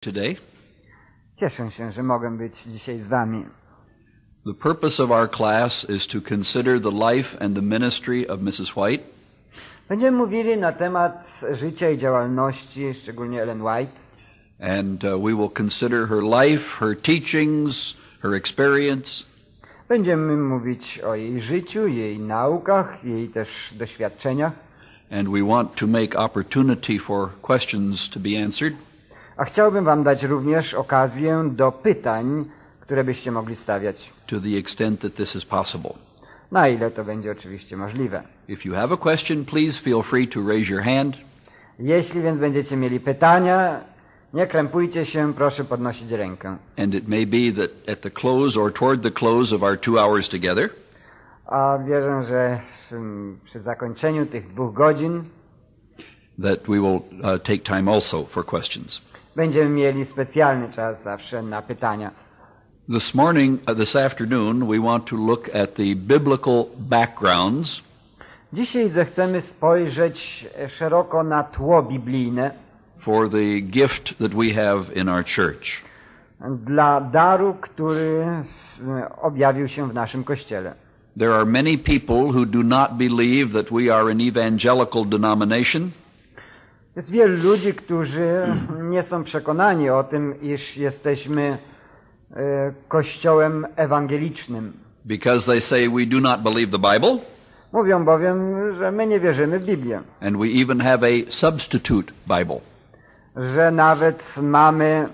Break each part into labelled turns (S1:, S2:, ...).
S1: today.
S2: Cieszę się, że mogę być dzisiaj z Wami.
S1: The purpose of our class is to consider the life and the ministry of Mrs. White.
S2: Będziemy mówili na temat życia i działalności, szczególnie Ellen White.
S1: And uh, we will consider her life, her teachings, her experience,
S2: Będziemy mówić o jej życiu, jej naukach, jej też doświadczeniach.
S1: and we want to make opportunity for questions to be answered.
S2: A chciałbym Wam dać również okazję do pytań, które byście mogli stawiać.
S1: to the extent that this is possible.
S2: Na ile to będzie oczywiście możliwe.
S1: If you have a question, please feel free to raise your hand,
S2: Jeśli więc będziecie mieli pytania, nie krępujcie się, proszę podnosić rękę.
S1: and it may be that at the close or toward the close of our two hours together,
S2: A wierzę, że przy zakończeniu tych dwóch godzin
S1: that we will uh, take time also for questions.
S2: Będziemy mieli specjalny czas zawsze na pytania.
S1: This morning, uh, this afternoon, we want to look at the biblical backgrounds
S2: Dzisiaj zechcemy spojrzeć szeroko na tło biblijne
S1: for the gift that we have in our church.
S2: dla daru, który objawił się w naszym kościele.
S1: There are many people who do not believe that we are an evangelical denomination.
S2: Jest wielu ludzi, którzy nie są przekonani o tym, iż jesteśmy e, kościołem ewangelicznym.
S1: Because they say we do not believe the Bible,
S2: Mówią bowiem, że my nie wierzymy w Biblię,
S1: and we even have a substitute Bible.
S2: że nawet mamy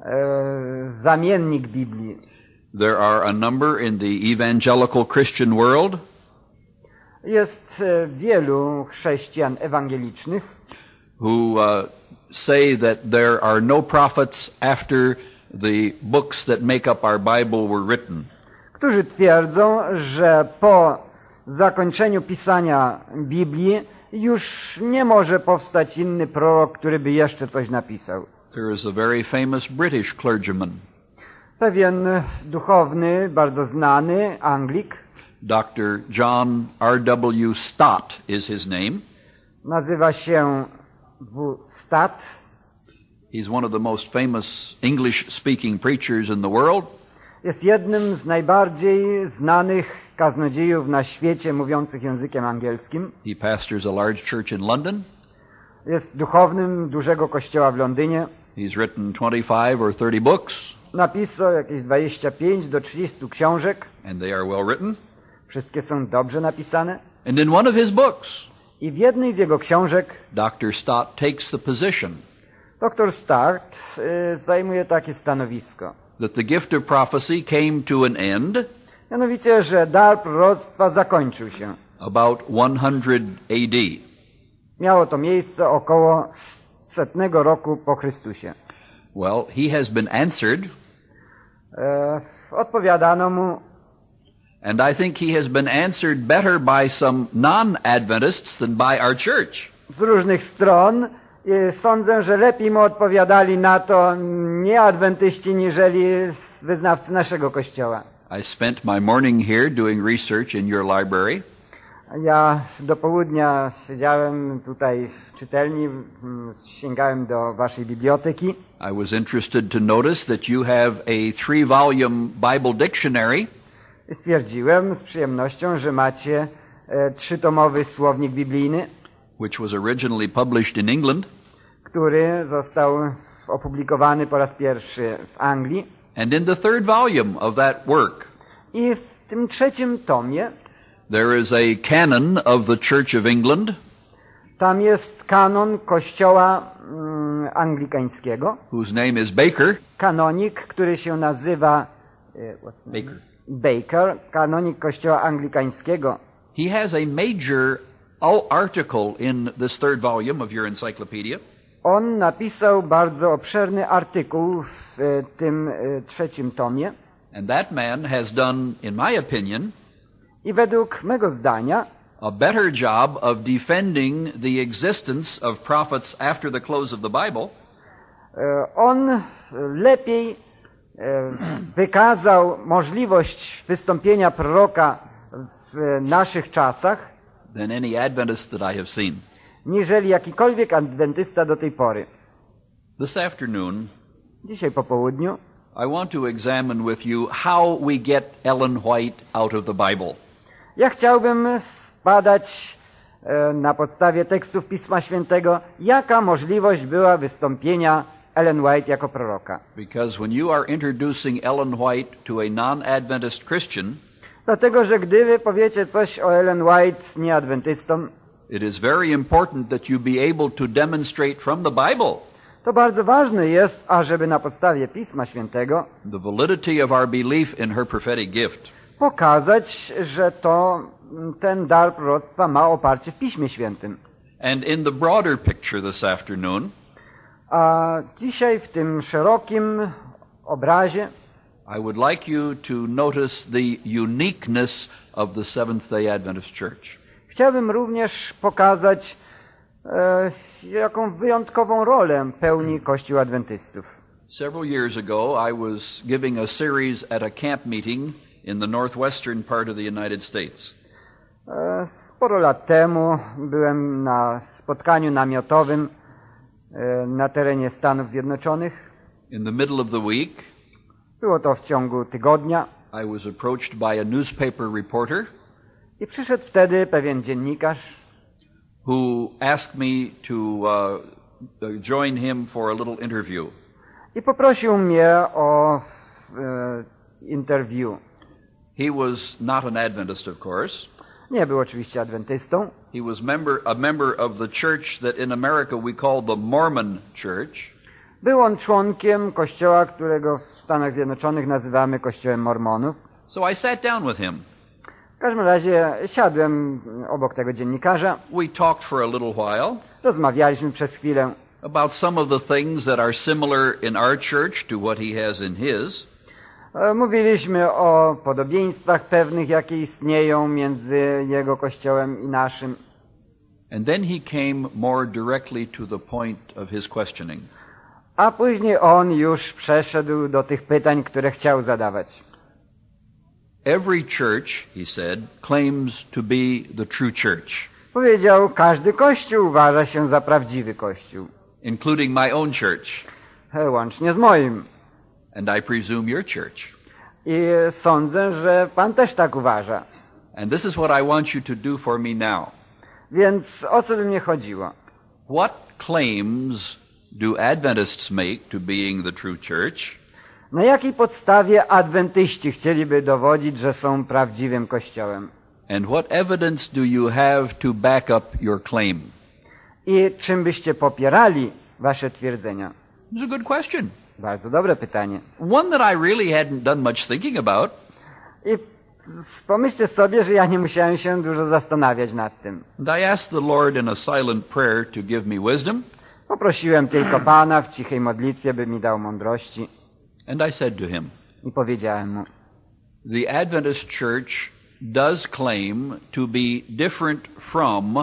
S2: e, zamiennik Biblii.
S1: There are a number in the evangelical Christian world
S2: Jest e, wielu chrześcijan ewangelicznych,
S1: who uh, say that there are no prophets after the books that make up our Bible were written.
S2: którzy twierdzą, że po zakończeniu pisania Biblii już nie może powstać inny prorok, który by jeszcze coś napisał.
S1: There is a very famous British clergyman,
S2: Pewien duchowny, bardzo znany Anglik,
S1: Dr. John R.W. Stott is his name.
S2: nazywa się W. Stat.
S1: He's one of the most famous English speaking preachers in the world.
S2: Jest jednym z najbardziej znanych kaznodziejów na świecie mówiących językiem angielskim.
S1: He pastors a large church in London.
S2: Jest duchownym dużego kościoła w Londynie.
S1: He's written 25 or 30 books,
S2: Napisał jakieś 25 do 30 książek.
S1: and they are well written.
S2: Wszystkie są dobrze napisane.
S1: And in one of his books,
S2: I w jednej z jego książek
S1: Dr. Stott takes the position
S2: dr Start y, zajmuje takie stanowisko.
S1: that the gift of prophecy came to an end
S2: Mianowicie, że dar proroctwa zakończył się.
S1: about 100 AD.
S2: Miało to miejsce około setnego roku po Chrystusie.
S1: Well, he has been answered,
S2: E, odpowiadano mu,
S1: and I think he has been answered better by some non-Adventists than by our church.
S2: z różnych stron. I sądzę, że lepiej mu odpowiadali na to nie adwentyści, niżeli wyznawcy naszego kościoła.
S1: I spent my morning here doing research in your library,
S2: Ja do południa siedziałem tutaj w czytelni, sięgałem do waszej biblioteki.
S1: I was interested to notice that you have a three-volume Bible dictionary
S2: stwierdziłem z przyjemnością, że macie e, trzytomowy słownik biblijny,
S1: which was originally published in England,
S2: który został opublikowany po raz pierwszy w Anglii.
S1: and in the third volume of that work,
S2: I w tym trzecim tomie
S1: there is a canon of the Church of England,
S2: tam jest kanon kościoła mm, anglikańskiego.
S1: whose name is Baker.
S2: Kanonik, który się nazywa e?
S1: Baker.
S2: Baker, kanonik kościoła anglikańskiego.
S1: He has a major article in this third volume of your encyclopedia
S2: On napisał bardzo obszerny artykuł w tym trzecim tomie
S1: And that man has done, in my opinion,
S2: i według mego zdania
S1: a better job of defending the existence of prophets after the close of the Bible
S2: on lepiej wykazał możliwość wystąpienia proroka w naszych czasach,
S1: than any Adventist that I have seen.
S2: niżeli jakikolwiek adwentysta do tej pory.
S1: This afternoon,
S2: Dzisiaj po południu
S1: I want to examine with you how we get Ellen White out of the Bible.
S2: ja chciałbym spadać e, na podstawie tekstów Pisma Świętego, jaka możliwość była wystąpienia Ellen White jako proroka.
S1: Because when you are introducing Ellen White to a non Adventist Christian,
S2: Dlatego, że gdy wy powiecie coś o Ellen White nieadwentystom,
S1: it is very important that you be able to demonstrate from the Bible
S2: to bardzo ważne jest, ażeby na podstawie Pisma Świętego
S1: the validity of our belief in her prophetic gift.
S2: pokazać, że to ten dar proroctwa ma oparcie w Piśmie Świętym.
S1: And in the broader picture this afternoon,
S2: A dzisiaj w tym szerokim obrazie
S1: I would like you to notice the uniqueness of the Seventh day Adventist Church.
S2: chciałbym również pokazać, e, jaką wyjątkową rolę pełni Kościół Adwentystów.
S1: Several years ago, I was giving a series at a camp meeting in the northwestern part of the United States.
S2: E, Sporo lat temu byłem na spotkaniu namiotowym na terenie Stanów Zjednoczonych.
S1: In the middle of the week,
S2: Było to w ciągu tygodnia
S1: I was approached by a newspaper reporter
S2: i przyszedł wtedy pewien dziennikarz,
S1: who asked me to uh, uh, join him for a little interview.
S2: i poprosił mnie o e, interview.
S1: He was not an Adventist, of course.
S2: Nie był oczywiście adwentystą.
S1: He was member, a member of the church that in America we call the Mormon Church.
S2: Był on członkiem kościoła, którego w Stanach Zjednoczonych nazywamy kościołem mormonów.
S1: So I sat down with him.
S2: W każdym razie siadłem obok tego dziennikarza,
S1: We talked for a little while
S2: rozmawialiśmy przez chwilę
S1: about some of the things that are similar in our church to what he has in his.
S2: E, Mówiliśmy o podobieństwach pewnych, jakie istnieją między jego kościołem i naszym.
S1: And then he came more directly to the point of his questioning.
S2: A później on już przeszedł do tych pytań, które chciał zadawać.
S1: Every church, he said, claims to be the true church,
S2: Powiedział, każdy kościół uważa się za prawdziwy kościół,
S1: including my own church,
S2: e, łącznie z moim.
S1: And I presume your church.
S2: I sądzę, że pan też tak uważa.
S1: And this is what I want you to do for me now.
S2: Więc o co by mnie chodziło?
S1: What claims do Adventists make to being the true church?
S2: Na jakiej podstawie adwentyści chcieliby dowodzić, że są prawdziwym kościołem?
S1: And what evidence do you have to back up your claim?
S2: I czym byście popierali wasze twierdzenia?
S1: It's a good question.
S2: Bardzo dobre pytanie.
S1: One that I really hadn't done much thinking about.
S2: I pomyślcie sobie, że ja nie musiałem się dużo zastanawiać nad tym.
S1: And I asked the Lord in a silent prayer to give me wisdom.
S2: Poprosiłem tylko Pana w cichej modlitwie, by mi dał mądrości
S1: And I said to him,
S2: i powiedziałem mu,
S1: The Adventist Church does claim to be different from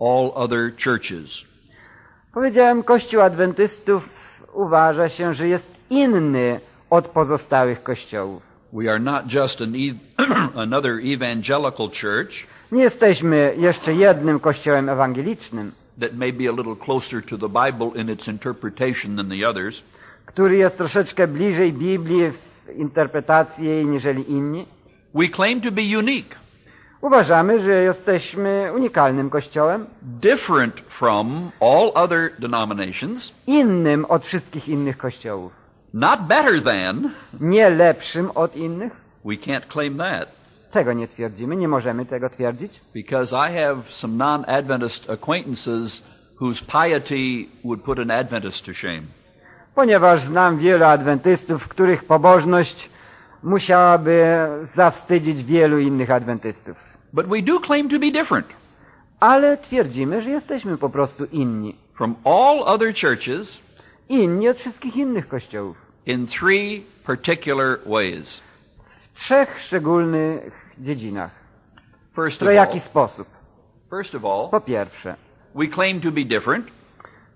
S1: all other churches.
S2: powiedziałem, Kościół Adwentystów uważa się, że jest inny od pozostałych kościołów.
S1: We are not just an e- another evangelical church
S2: Nie jesteśmy jeszcze jednym kościołem ewangelicznym,
S1: that may be a little closer to the Bible in its interpretation than the others.
S2: który jest troszeczkę bliżej Biblii w interpretacji jej niżeli inni.
S1: We claim to be unique,
S2: Uważamy, że jesteśmy unikalnym kościołem,
S1: different from all other denominations,
S2: innym od wszystkich innych kościołów.
S1: not better than.
S2: Nie lepszym od innych.
S1: We can't claim that
S2: Tego nie twierdzimy, nie możemy tego twierdzić,
S1: because I have some non Adventist acquaintances whose piety would put an Adventist to shame.
S2: ponieważ znam wielu adwentystów, których pobożność musiałaby zawstydzić wielu innych adwentystów.
S1: But we do claim to be different
S2: Ale twierdzimy, że jesteśmy po prostu inni.
S1: from all other churches
S2: Inni od wszystkich innych kościołów.
S1: in three particular ways.
S2: W trzech szczególnych dziedzinach.
S1: First
S2: W
S1: of all,
S2: jaki sposób?
S1: first of all,
S2: Po pierwsze,
S1: we claim to be different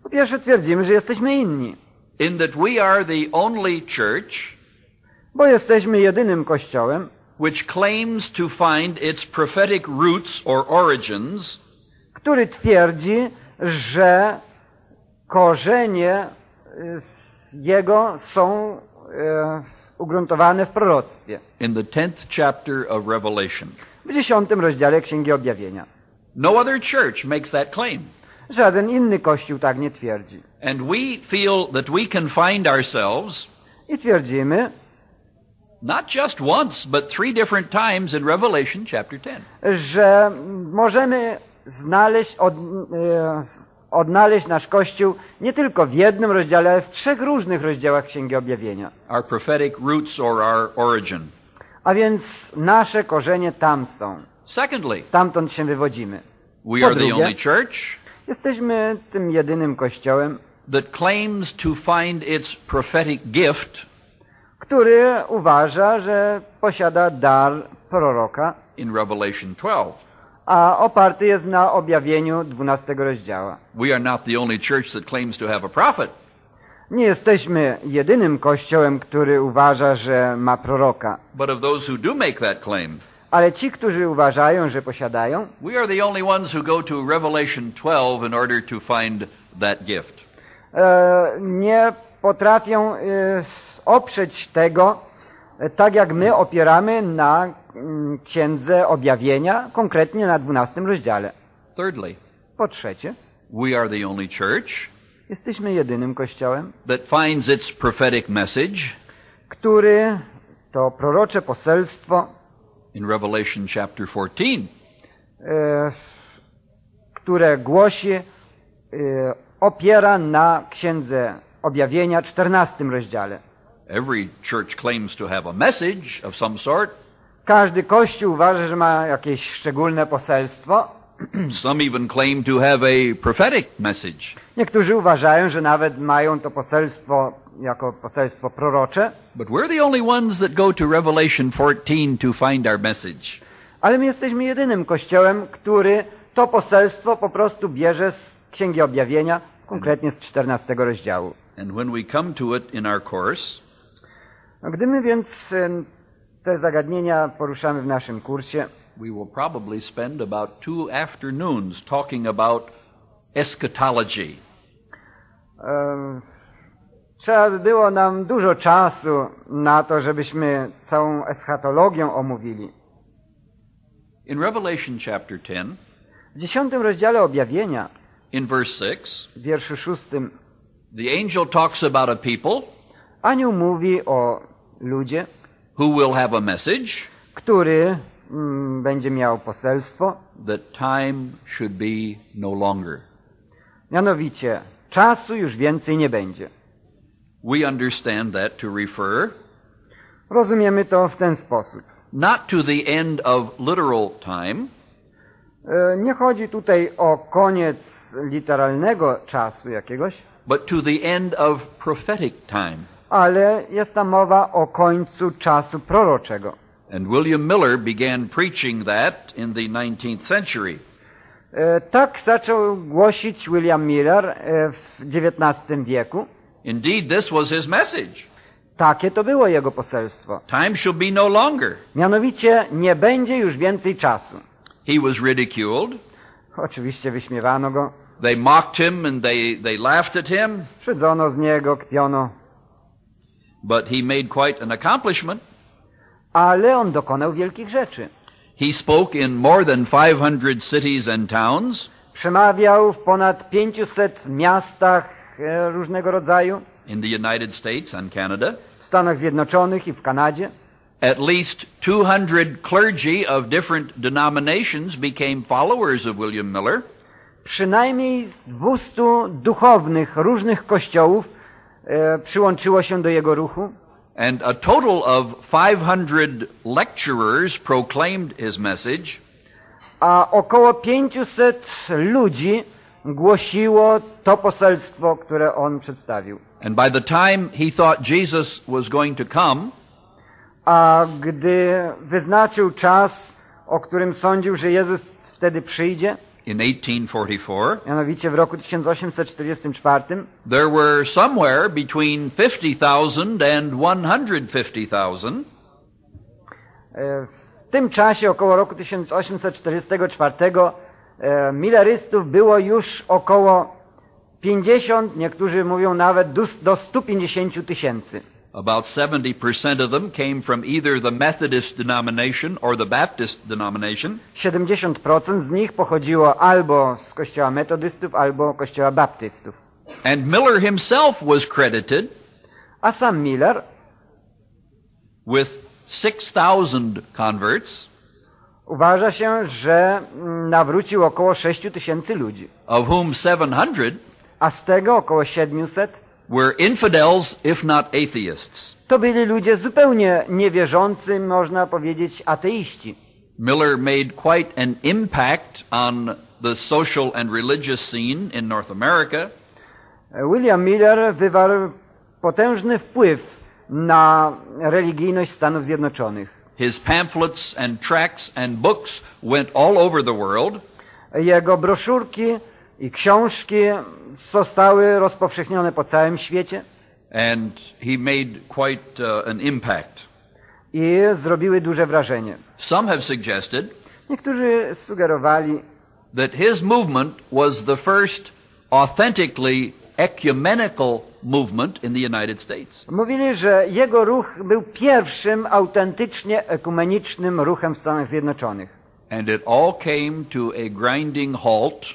S2: po pierwsze twierdzimy, że jesteśmy inni,
S1: in that we are the only church
S2: bo jesteśmy jedynym kościołem,
S1: which claims to find its prophetic roots or origins
S2: który twierdzi, że korzenie y, Jego są e, ugruntowane w proroctwie.
S1: In the 10th chapter of Revelation.
S2: W dziesiątym rozdziale Księgi Objawienia.
S1: No other church makes that claim.
S2: Żaden inny kościół tak nie twierdzi.
S1: And we feel that we can find ourselves
S2: I twierdzimy,
S1: not just once, but three different times in Revelation chapter 10.
S2: że możemy znaleźć, od, e, odnaleźć nasz Kościół nie tylko w jednym rozdziale, ale w trzech różnych rozdziałach Księgi Objawienia.
S1: Our prophetic roots or our origin.
S2: A więc nasze korzenie tam są.
S1: Secondly,
S2: Stamtąd się wywodzimy.
S1: we are the only church
S2: Jesteśmy tym jedynym kościołem,
S1: that claims to find its prophetic gift
S2: który uważa, że posiada dar proroka,
S1: in Revelation 12.
S2: a oparty jest na objawieniu 12 rozdziała.
S1: We are not the only church that claims to have a prophet,
S2: Nie jesteśmy jedynym kościołem, który uważa, że ma proroka,
S1: but of those who do make that claim,
S2: ale ci, którzy uważają, że posiadają,
S1: we are the only ones who go to Revelation 12 in order to find that gift.
S2: e, nie potrafią e, oprzeć tego, e, tak jak my opieramy na mm, księdze objawienia, konkretnie na 12 rozdziale.
S1: Thirdly,
S2: Po trzecie,
S1: we are the only church
S2: jesteśmy jedynym kościołem,
S1: that finds its prophetic message
S2: który to prorocze poselstwo,
S1: in Revelation chapter 14.
S2: e, które głosi, e, opiera na księdze objawienia, 14 rozdziale.
S1: Every church claims to have a message of some sort.
S2: Każdy kościół uważa, że ma jakieś szczególne poselstwo.
S1: Some even claim to have a prophetic message.
S2: Niektórzy uważają, że nawet mają to poselstwo jako poselstwo prorocze,
S1: But we're the only ones that go to Revelation 14 to find our message.
S2: ale my jesteśmy jedynym kościołem, który to poselstwo po prostu bierze z Księgi Objawienia, konkretnie z 14 rozdziału.
S1: And when we come to it in our course,
S2: No, Gdy my więc te zagadnienia poruszamy w naszym kursie,
S1: we will probably spend about two afternoons talking about eschatology.
S2: trzeba by było nam dużo czasu na to, żebyśmy całą eschatologię omówili.
S1: In Revelation chapter 10,
S2: W dziesiątym rozdziale objawienia,
S1: in verse 6,
S2: w wierszu szóstym,
S1: the angel talks about a people
S2: anioł mówi o ludzie,
S1: who will have a message
S2: który mm, będzie miał poselstwo,
S1: that time should be no longer.
S2: mianowicie czasu już więcej nie będzie.
S1: We understand that to refer
S2: Rozumiemy to w ten sposób.
S1: not to the end of literal time,
S2: E, Nie chodzi tutaj o koniec literalnego czasu jakiegoś,
S1: but to the end of prophetic time.
S2: Ale jest tam mowa o końcu czasu proroczego.
S1: And William Miller began preaching that in the 19th century.
S2: E, Tak zaczął głosić William Miller e, w XIX wieku.
S1: Indeed, this was his message.
S2: Takie to było jego poselstwo.
S1: Time shall be no longer.
S2: Mianowicie nie będzie już więcej czasu.
S1: He was ridiculed.
S2: Oczywiście wyśmiewano go,
S1: They mocked him and they, they laughed at him,
S2: szydzono z niego, kpiono,
S1: but he made quite an accomplishment.
S2: ale on dokonał wielkich rzeczy.
S1: He spoke in more than 500 cities and towns
S2: Przemawiał w ponad 500 miastach e, różnego rodzaju,
S1: in the United States and Canada.
S2: w Stanach Zjednoczonych i w Kanadzie.
S1: At least 200 clergy of different denominations became followers of William Miller.
S2: Przynajmniej z 200 duchownych różnych kościołów przyłączyło się do jego ruchu,
S1: And a total of 500 lecturers proclaimed his message.
S2: a około 500 ludzi głosiło to poselstwo, które on przedstawił.
S1: And by the time he thought Jesus was going to come,
S2: A gdy wyznaczył czas, o którym sądził, że Jezus wtedy przyjdzie,
S1: in 1844,
S2: mianowicie w roku 1844,
S1: there were somewhere between 50,000 and 150,000
S2: e, w tym czasie, około roku 1844, e, milerystów było już około 50, niektórzy mówią nawet do 150 tysięcy.
S1: About 70% of them came from either the Methodist denomination or the Baptist denomination.
S2: 70% z nich pochodziło albo z kościoła metodystów, albo kościoła baptystów.
S1: And Miller himself was credited
S2: A sam Miller
S1: with 6,000 converts,
S2: uważa się, że mm, nawrócił około 6 tysięcy ludzi,
S1: of whom 700
S2: a z tego około 700
S1: were infidels, if not atheists.
S2: to byli ludzie zupełnie niewierzący, można powiedzieć ateiści.
S1: Miller made quite an impact on the social and religious scene in North America.
S2: William Miller wywarł potężny wpływ na religijność Stanów Zjednoczonych.
S1: His pamphlets and tracts and books went all over the world.
S2: Jego broszurki i książki zostały rozpowszechnione po całym świecie
S1: and he made quite uh, an impact.
S2: i zrobiły duże wrażenie.
S1: Some have suggested
S2: Niektórzy sugerowali,
S1: that his movement was the first authentically ecumenical movement in the United States.
S2: mówili, że jego ruch był pierwszym autentycznie ekumenicznym ruchem w Stanach Zjednoczonych.
S1: And it all came to a grinding halt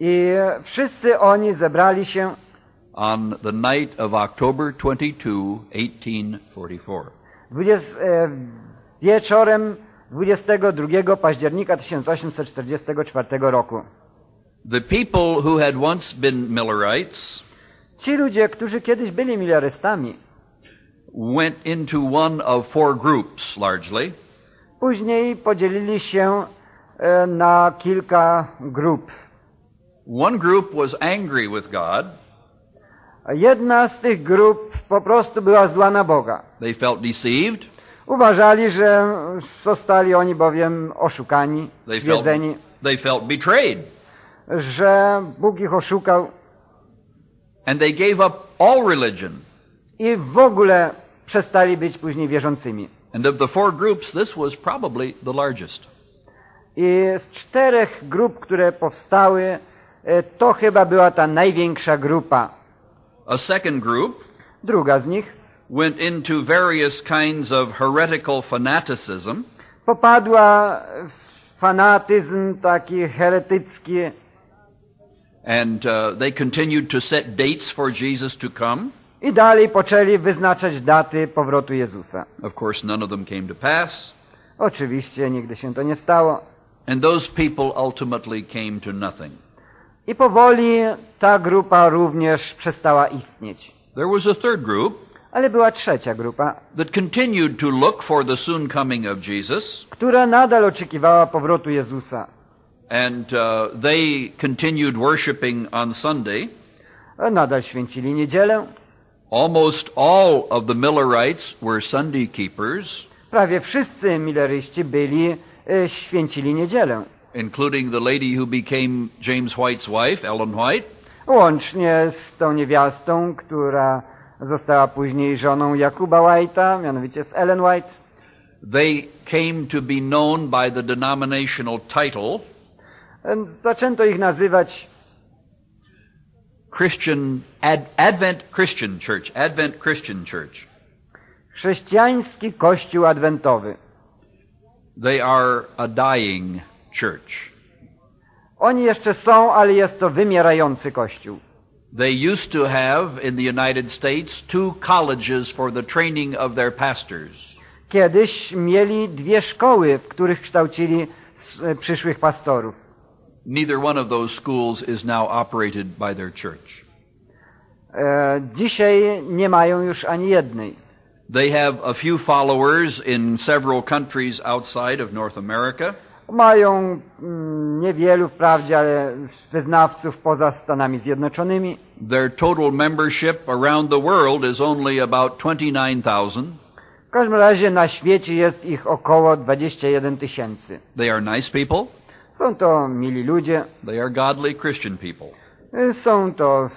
S2: I wszyscy oni zebrali się
S1: on the night of October 22, 1844.
S2: 20, e, wieczorem 22 października 1844 roku.
S1: The people who had once been Millerites
S2: Ci ludzie, którzy kiedyś byli milarystami,
S1: went into one of four groups largely.
S2: później podzielili się e, na kilka grup.
S1: One group was angry with God.
S2: Jedna z tych grup po prostu była zła na Boga.
S1: They felt deceived.
S2: Uważali, że zostali oni bowiem oszukani,
S1: They felt,
S2: zwiedzeni,
S1: they felt betrayed.
S2: że Bóg ich oszukał
S1: And they gave up all religion.
S2: i w ogóle przestali być później wierzącymi.
S1: And of the four groups, this was probably the largest.
S2: I z czterech grup, które powstały, to chyba była ta największa grupa.
S1: A second group
S2: Druga z nich
S1: went into various kinds of heretical fanaticism.
S2: popadła w fanatyzm taki heretycki
S1: And uh, they continued to set dates for Jesus to come.
S2: i dalej poczęli wyznaczać daty powrotu Jezusa.
S1: Of course, none of them came to pass.
S2: Oczywiście nigdy się to nie stało.
S1: And those people ultimately came to nothing.
S2: I powoli ta grupa również przestała istnieć.
S1: There was a third group
S2: Ale była trzecia grupa,
S1: that continued to look for the soon coming of Jesus.
S2: która nadal oczekiwała powrotu Jezusa.
S1: And uh, they continued worshiping on Sunday.
S2: Nadal święcili niedzielę.
S1: Almost all of the Millerites were Sunday keepers,
S2: Prawie wszyscy mileryści byli, e, święcili niedzielę.
S1: Including the lady who became James White's wife, Ellen White.
S2: Łącznie z tą niewiastą, która została później żoną Jakuba White'a, mianowicie z Ellen White.
S1: They came to be known by the denominational title
S2: Zaczęto ich nazywać
S1: Christian Ad, Advent Christian Church, Advent Christian Church.
S2: chrześcijański kościół adwentowy.
S1: They are a dying church.
S2: Oni jeszcze są, ale jest to wymierający kościół.
S1: They used to have in the United States two colleges for the training of their pastors.
S2: Kiedyś mieli dwie szkoły, w których kształcili e, przyszłych pastorów.
S1: Neither one of those schools is now operated by their church.
S2: E, dzisiaj nie mają już ani jednej.
S1: They have a few followers in several countries outside of North America.
S2: Mają mm, niewielu wprawdzie, ale wyznawców poza Stanami Zjednoczonymi.
S1: Their total membership around the world is only about 29,000.
S2: W każdym razie na świecie jest ich około 21 tysięcy.
S1: They are nice people.
S2: Są to mili ludzie,
S1: They are godly Christian people.
S2: e, są to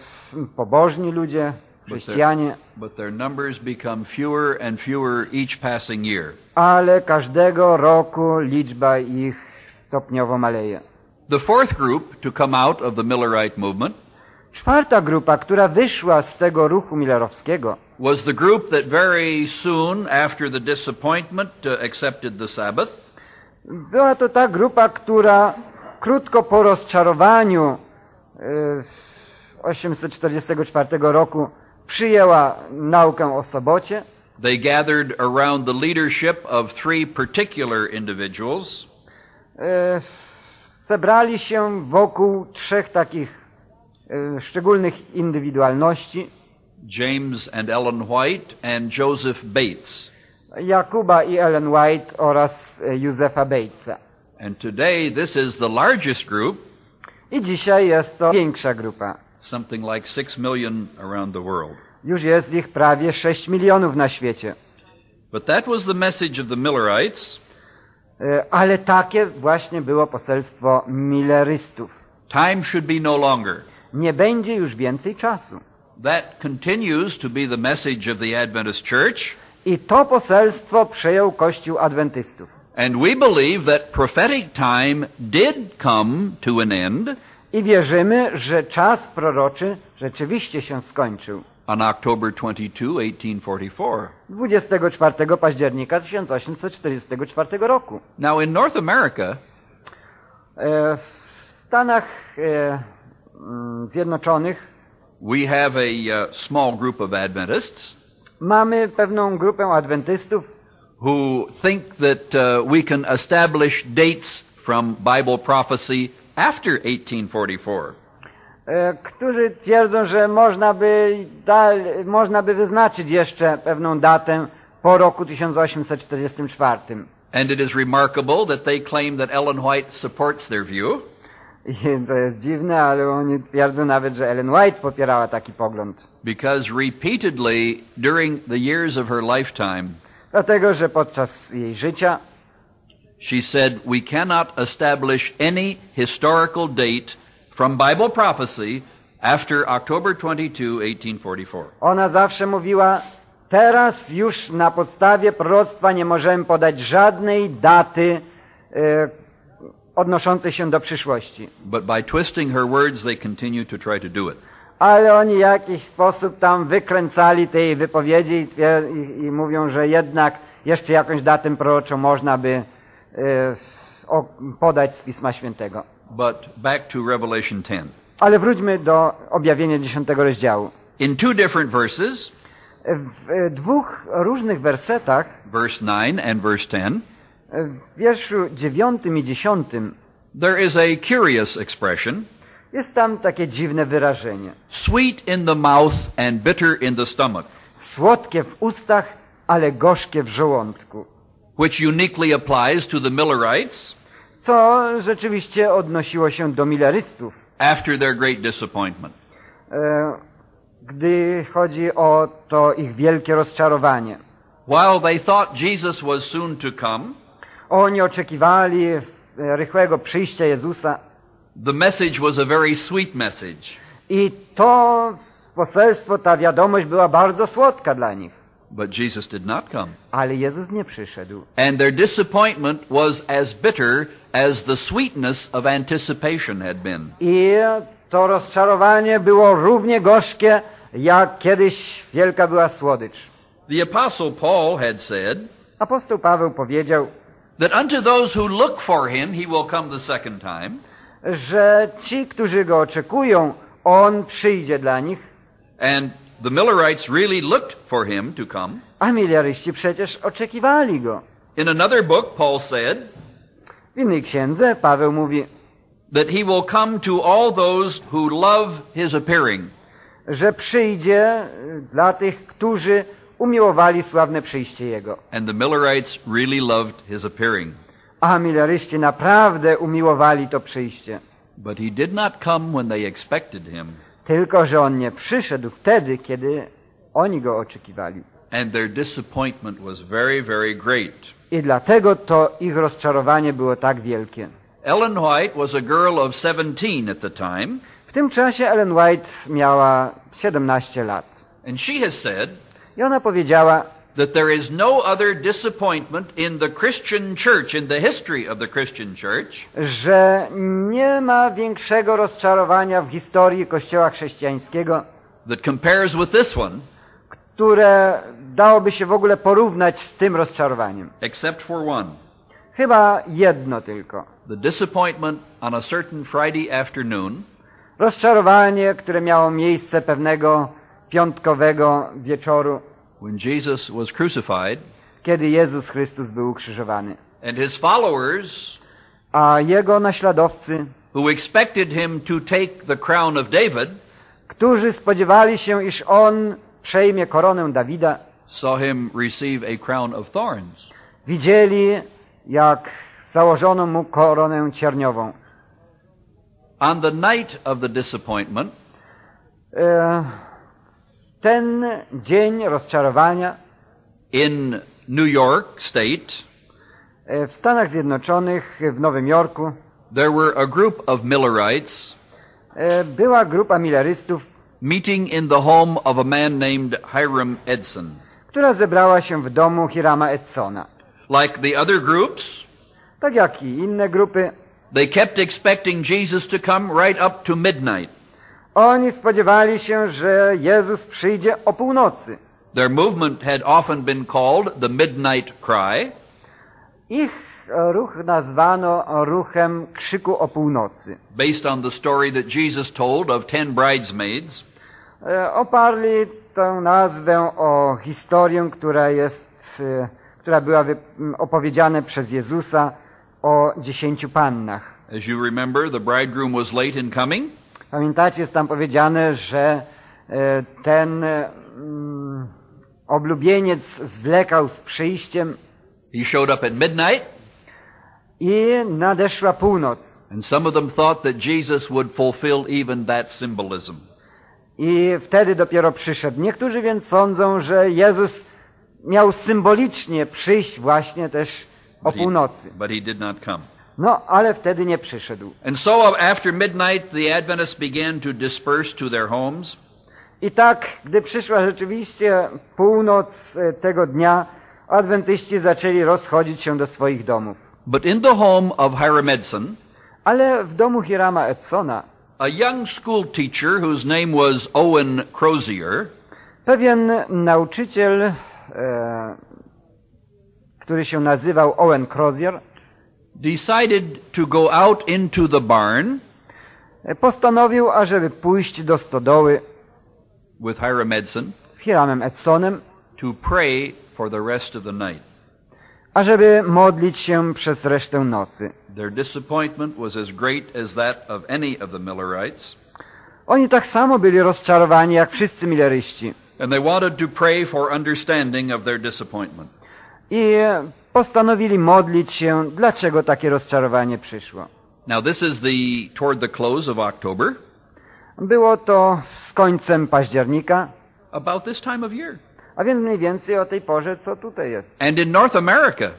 S2: pobożni ludzie, chrześcijanie,
S1: But their numbers become fewer and fewer each passing year.
S2: ale każdego roku liczba ich stopniowo maleje.
S1: The fourth group to come out of the Millerite movement
S2: Czwarta grupa, która wyszła z tego ruchu millerowskiego,
S1: was the group that very soon after the disappointment uh, accepted the Sabbath.
S2: była to ta grupa, która krótko po rozczarowaniu e, 844 roku przyjęła naukę o sobocie.
S1: They gathered around the leadership of three particular individuals
S2: E, Zebrali się wokół trzech takich e, szczególnych indywidualności.
S1: James and Ellen White and Joseph Bates.
S2: Jakuba i Ellen White oraz e, Józefa Batesa.
S1: And today, this is the largest group,
S2: I dzisiaj jest to większa grupa.
S1: Something like six million around the world.
S2: Już jest ich prawie 6 milionów na świecie.
S1: But that was the message of the Millerites.
S2: E, Ale takie właśnie było poselstwo millerystów.
S1: Time should be no longer.
S2: Nie będzie już więcej czasu.
S1: That continues to be the message of the Adventist Church.
S2: I to poselstwo przejął Kościół Adwentystów.
S1: And we believe that prophetic time did come to an end
S2: I wierzymy, że czas proroczy rzeczywiście się skończył.
S1: on October 22, 1844.
S2: 24 października 1844 roku.
S1: Now, in North America,
S2: E, W Stanach e, mm, Zjednoczonych
S1: we have a uh, small group of Adventists
S2: mamy pewną grupę adwentystów,
S1: who think that uh, we can establish dates from Bible prophecy after 1844.
S2: e, którzy twierdzą, że można by, dal, można by wyznaczyć jeszcze pewną datę po roku 1844.
S1: And it is remarkable that they claim that Ellen White supports their view.
S2: I to jest dziwne, ale oni twierdzą nawet, że Ellen White popierała taki pogląd.
S1: Because repeatedly during the years of her lifetime,
S2: Dlatego, że podczas jej życia
S1: she said, We cannot establish any historical date from Bible prophecy after October 22, 1844.
S2: ona zawsze mówiła, teraz już na podstawie proroctwa nie możemy podać żadnej daty e, odnoszącej się do przyszłości.
S1: But by twisting her words, they continue to try to do it.
S2: Ale oni w jakiś sposób tam wykręcali tej wypowiedzi i, i, i mówią, że jednak jeszcze jakąś datę proroczą można by podać z Pisma Świętego.
S1: But back to Revelation 10.
S2: Ale wróćmy do objawienia 10 rozdziału.
S1: In two different verses,
S2: W e, dwóch różnych wersetach,
S1: verse 9 and verse 10,
S2: e, w wierszu 9 i 10,
S1: there is a curious expression
S2: jest tam takie dziwne wyrażenie.
S1: sweet in the mouth and bitter in the stomach,
S2: Słodkie w ustach, ale gorzkie w żołądku.
S1: Which uniquely applies to the Millerites
S2: Co rzeczywiście odnosiło się do milerystów.
S1: after their great disappointment.
S2: e, gdy chodzi o to ich wielkie rozczarowanie.
S1: While they thought Jesus was soon to come,
S2: Oni oczekiwali e, rychłego przyjścia Jezusa
S1: the message was a very sweet message.
S2: i to poselstwo, ta wiadomość była bardzo słodka dla nich.
S1: But Jesus did not come.
S2: Ale Jezus nie przyszedł.
S1: And their disappointment was as bitter as the sweetness of anticipation had been.
S2: I to rozczarowanie było równie gorzkie, jak kiedyś wielka była słodycz.
S1: The apostle Paul had said
S2: Apostoł Paweł powiedział,
S1: that unto those who look for him, he will come the second time.
S2: że ci, którzy go oczekują, on przyjdzie dla nich,
S1: And the Millerites really looked for him to come.
S2: a miliaryści przecież oczekiwali go.
S1: In another book, Paul said
S2: W innej księdze Paweł mówi,
S1: that he will come to all those who love his appearing.
S2: że przyjdzie y, dla tych, którzy umiłowali sławne przyjście Jego.
S1: And the Millerites really loved his appearing.
S2: A mileryści naprawdę umiłowali to przyjście.
S1: But he did not come when they expected him.
S2: Tylko, że On nie przyszedł wtedy, kiedy oni Go oczekiwali.
S1: And their disappointment was very, very great.
S2: I dlatego to ich rozczarowanie było tak wielkie.
S1: Ellen White was a girl of 17 at the time,
S2: W tym czasie Ellen White miała 17 lat.
S1: and she has said
S2: I ona powiedziała,
S1: that there is no other disappointment in the Christian church, in the history of the Christian church,
S2: że nie ma większego rozczarowania w historii Kościoła chrześcijańskiego,
S1: that compares with this one,
S2: które dałoby się w ogóle porównać z tym rozczarowaniem.
S1: except for one.
S2: Chyba jedno tylko.
S1: The disappointment on a certain Friday afternoon
S2: Rozczarowanie, które miało miejsce pewnego piątkowego wieczoru,
S1: when Jesus was crucified
S2: kiedy Jezus Chrystus był ukrzyżowany.
S1: and his followers,
S2: A jego naśladowcy,
S1: who expected him to take the crown of David,
S2: którzy spodziewali się, iż on przejmie koronę Dawida,
S1: saw him receive a crown of thorns.
S2: widzieli, jak założono mu koronę cierniową.
S1: On the night of the disappointment,
S2: E, Ten dzień rozczarowania
S1: in New York State,
S2: e, w Stanach Zjednoczonych, w Nowym Jorku,
S1: there were a group of Millerites
S2: e, była grupa milerystów,
S1: meeting in the home of a man named Hiram Edson.
S2: która zebrała się w domu Hirama Edsona.
S1: Like the other groups,
S2: Tak jak i inne grupy,
S1: they kept expecting Jesus to come right up to midnight.
S2: Oni spodziewali się, że Jezus przyjdzie o północy.
S1: Their movement had often been called the Midnight Cry,
S2: Ich ruch nazwano ruchem krzyku o północy.
S1: based on the story that Jesus told of ten bridesmaids
S2: E, Oparli tę nazwę o historię, która jest, e, która była opowiedziana przez Jezusa o dziesięciu pannach.
S1: As you remember, the bridegroom was late in coming,
S2: Pamiętacie, jest tam powiedziane, że e, ten e, mm, oblubieniec zwlekał z przyjściem
S1: he showed up at midnight,
S2: i nadeszła północ.
S1: and some of them thought that Jesus would fulfill even that symbolism.
S2: I wtedy dopiero przyszedł. Niektórzy więc sądzą, że Jezus miał symbolicznie przyjść właśnie też o
S1: But he,
S2: północy.
S1: but he did not come.
S2: No, ale wtedy nie przyszedł.
S1: And so after midnight, the Adventists began to disperse to their homes.
S2: I tak, gdy przyszła rzeczywiście północ e, tego dnia, adwentyści zaczęli rozchodzić się do swoich domów.
S1: But in the home of Hiram Edson,
S2: Ale w domu Hirama Edsona
S1: a young school teacher whose name was Owen Crozier
S2: pewien nauczyciel, e, który się nazywał Owen Crozier,
S1: decided to go out into the barn
S2: postanowił, ażeby pójść do stodoły
S1: with Hiram Edson
S2: z Hiramem Edsonem,
S1: to pray for the rest of the night.
S2: ażeby modlić się przez resztę nocy.
S1: Their disappointment was as great as that of any of the Millerites,
S2: Oni tak samo byli rozczarowani jak wszyscy Milleryści.
S1: and they wanted to pray for understanding of their disappointment.
S2: I postanowili modlić się, dlaczego takie rozczarowanie przyszło.
S1: Now this is the toward the close of October,
S2: Było to z końcem października,
S1: about this time of year.
S2: a więc mniej więcej o tej porze, co tutaj jest.
S1: And in North America,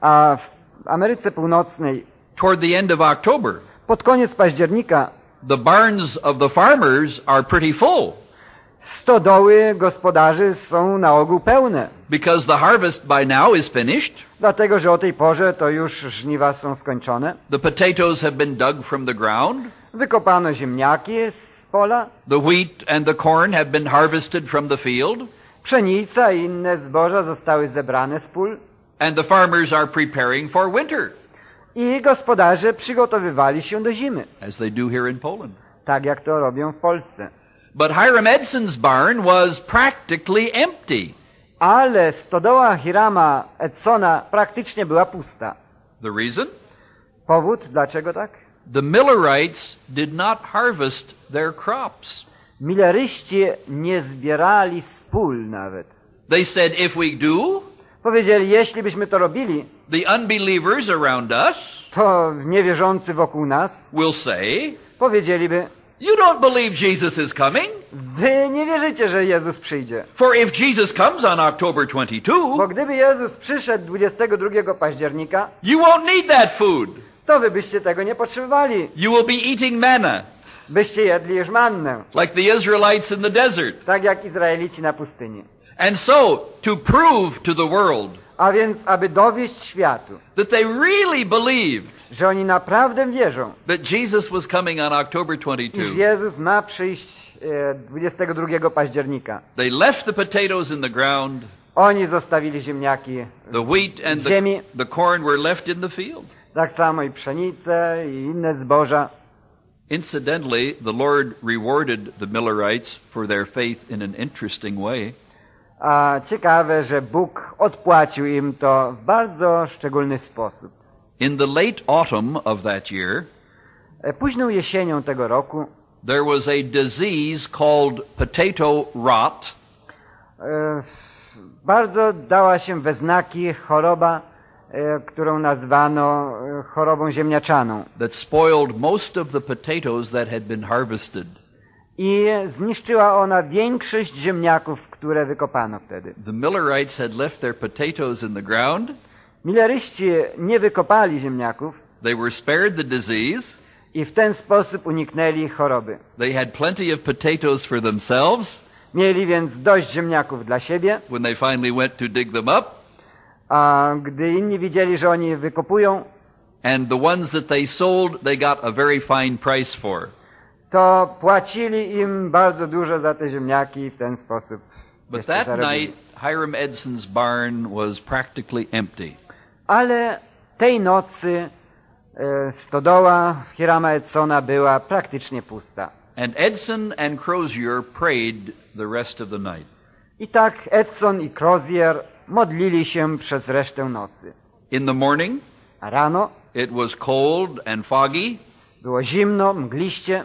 S2: A w Ameryce Północnej
S1: toward the end of October,
S2: pod koniec października
S1: the barns of the farmers are pretty full
S2: stodoły gospodarzy są na ogół pełne.
S1: because the harvest by now is finished.
S2: Dlatego, że o tej porze to już żniwa są skończone.
S1: The potatoes have been dug from the ground.
S2: Wykopano ziemniaki z pola,
S1: The wheat and the corn have been harvested from the field.
S2: pszenica i inne zboża zostały zebrane z pól
S1: And the farmers are preparing for winter,
S2: i gospodarze przygotowywali się do zimy,
S1: as they do here in Poland.
S2: tak jak to robią w Polsce.
S1: But Hiram Edson's barn was practically empty.
S2: Ale stodoła Hirama Edsona praktycznie była pusta.
S1: The reason?
S2: Powód, dlaczego tak?
S1: The Millerites did not harvest their crops.
S2: Milleryści nie zbierali z pól nawet.
S1: They said, if we do,
S2: Powiedzieli, jeśli byśmy to robili,
S1: the unbelievers around us
S2: to niewierzący wokół nas
S1: will say,
S2: powiedzieliby,
S1: You don't believe Jesus is coming.
S2: wy nie wierzycie, że Jezus przyjdzie.
S1: For if Jesus comes on October 22,
S2: Bo gdyby Jezus przyszedł 22 października,
S1: you won't need that food.
S2: to wy byście tego nie potrzebowali.
S1: You will be eating manna,
S2: Byście jedli już mannę,
S1: like the Israelites in the desert.
S2: tak jak Izraelici na pustyni.
S1: And so, to prove to the world
S2: A więc, aby dowieść światu,
S1: that they really believed
S2: że oni naprawdę wierzą,
S1: that Jesus was coming on October
S2: iż
S1: 22,
S2: Jezus ma przyjść e, 22 października.
S1: they left the potatoes in the ground,
S2: Oni zostawili ziemniaki,
S1: the wheat and the,
S2: Ziemi.
S1: the corn were left in the field.
S2: tak samo i pszenicę i inne zboża.
S1: Incidentally, the Lord rewarded the Millerites for their faith in an interesting way.
S2: A ciekawe, że Bóg odpłacił im to w bardzo szczególny sposób.
S1: In the late autumn of that year,
S2: E, Późną jesienią tego roku
S1: there was a disease called potato rot
S2: e, bardzo dała się we znaki choroba, e, którą nazwano chorobą ziemniaczaną.
S1: that spoiled most of the potatoes that had been harvested.
S2: I zniszczyła ona większość ziemniaków, które wykopano wtedy.
S1: The Millerites had left their potatoes in the ground.
S2: Milleryści nie wykopali ziemniaków
S1: They were spared the disease.
S2: i w ten sposób uniknęli choroby.
S1: They had plenty of potatoes for themselves
S2: Mieli więc dość ziemniaków dla siebie,
S1: when they finally went to dig them up.
S2: a gdy inni widzieli, że oni wykopują,
S1: And the ones that they sold, they got a very fine price for.
S2: to płacili im bardzo dużo za te ziemniaki i w ten sposób
S1: But that
S2: zarobili.
S1: night, Hiram Edson's barn was practically empty.
S2: Ale tej nocy e, stodoła Hirama Edsona była praktycznie pusta.
S1: And Edson and Crozier prayed the rest of the night.
S2: I tak Edson i Crozier modlili się przez resztę nocy.
S1: In the morning,
S2: A rano
S1: it was cold and foggy.
S2: było zimno, mgliście,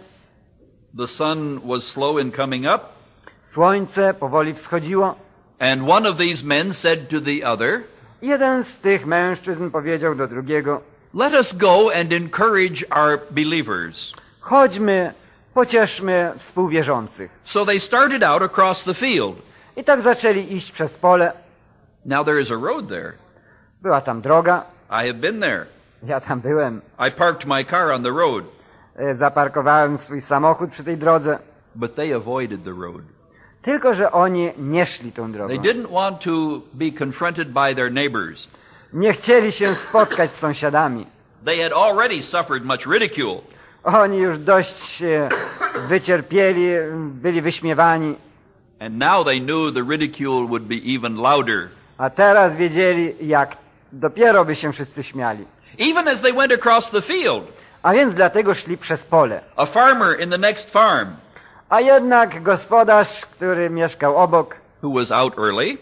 S1: The sun was slow in coming up.
S2: słońce powoli wschodziło.
S1: And one of these men said to the other,
S2: Jeden z tych mężczyzn powiedział do drugiego,
S1: Let us go and encourage our believers.
S2: chodźmy, pocieszmy współwierzących.
S1: So they started out across the field.
S2: I tak zaczęli iść przez pole.
S1: Now there is a road there.
S2: Była tam droga,
S1: I have been there.
S2: ja tam byłem.
S1: I parked my car on the road,
S2: E, Zaparkowałem swój samochód przy tej drodze.
S1: but they avoided the road.
S2: Tylko, że oni nie szli tą drogą.
S1: They didn't want to be confronted by their neighbors.
S2: Nie chcieli się spotkać z sąsiadami.
S1: They had already suffered much ridicule.
S2: Oni już dość wycierpieli, byli wyśmiewani,
S1: And now they knew the ridicule would be even louder.
S2: a teraz wiedzieli, jak dopiero by się wszyscy śmiali.
S1: Even as they went across the field,
S2: A więc dlatego szli przez pole.
S1: a farmer in the next farm,
S2: A jednak gospodarz, który mieszkał obok,
S1: who was out early,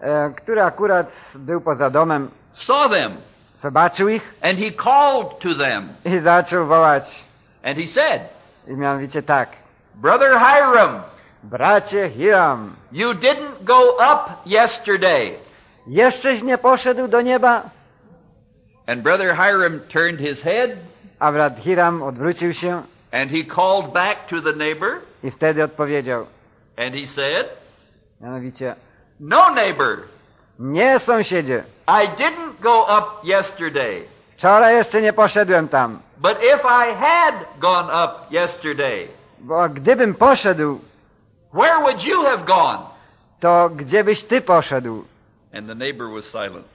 S2: e, który akurat był poza domem,
S1: saw them,
S2: zobaczył ich
S1: and he called to them,
S2: i zaczął wołać.
S1: and he said,
S2: I mianowicie tak.
S1: Brother Hiram,
S2: Bracie Hiram,
S1: you didn't go up yesterday.
S2: jeszcześ nie poszedł do nieba?
S1: And Brother Hiram turned his head,
S2: A brat Hiram odwrócił się
S1: and he called back to the neighbor,
S2: i wtedy odpowiedział.
S1: and he said,
S2: Mianowicie,
S1: No, neighbor,
S2: nie sąsiedzie,
S1: I didn't go up yesterday.
S2: wczoraj jeszcze nie poszedłem tam,
S1: But if I had gone up yesterday,
S2: bo gdybym poszedł,
S1: where would you have gone?
S2: to gdzie byś ty poszedł?
S1: And the neighbor was silent.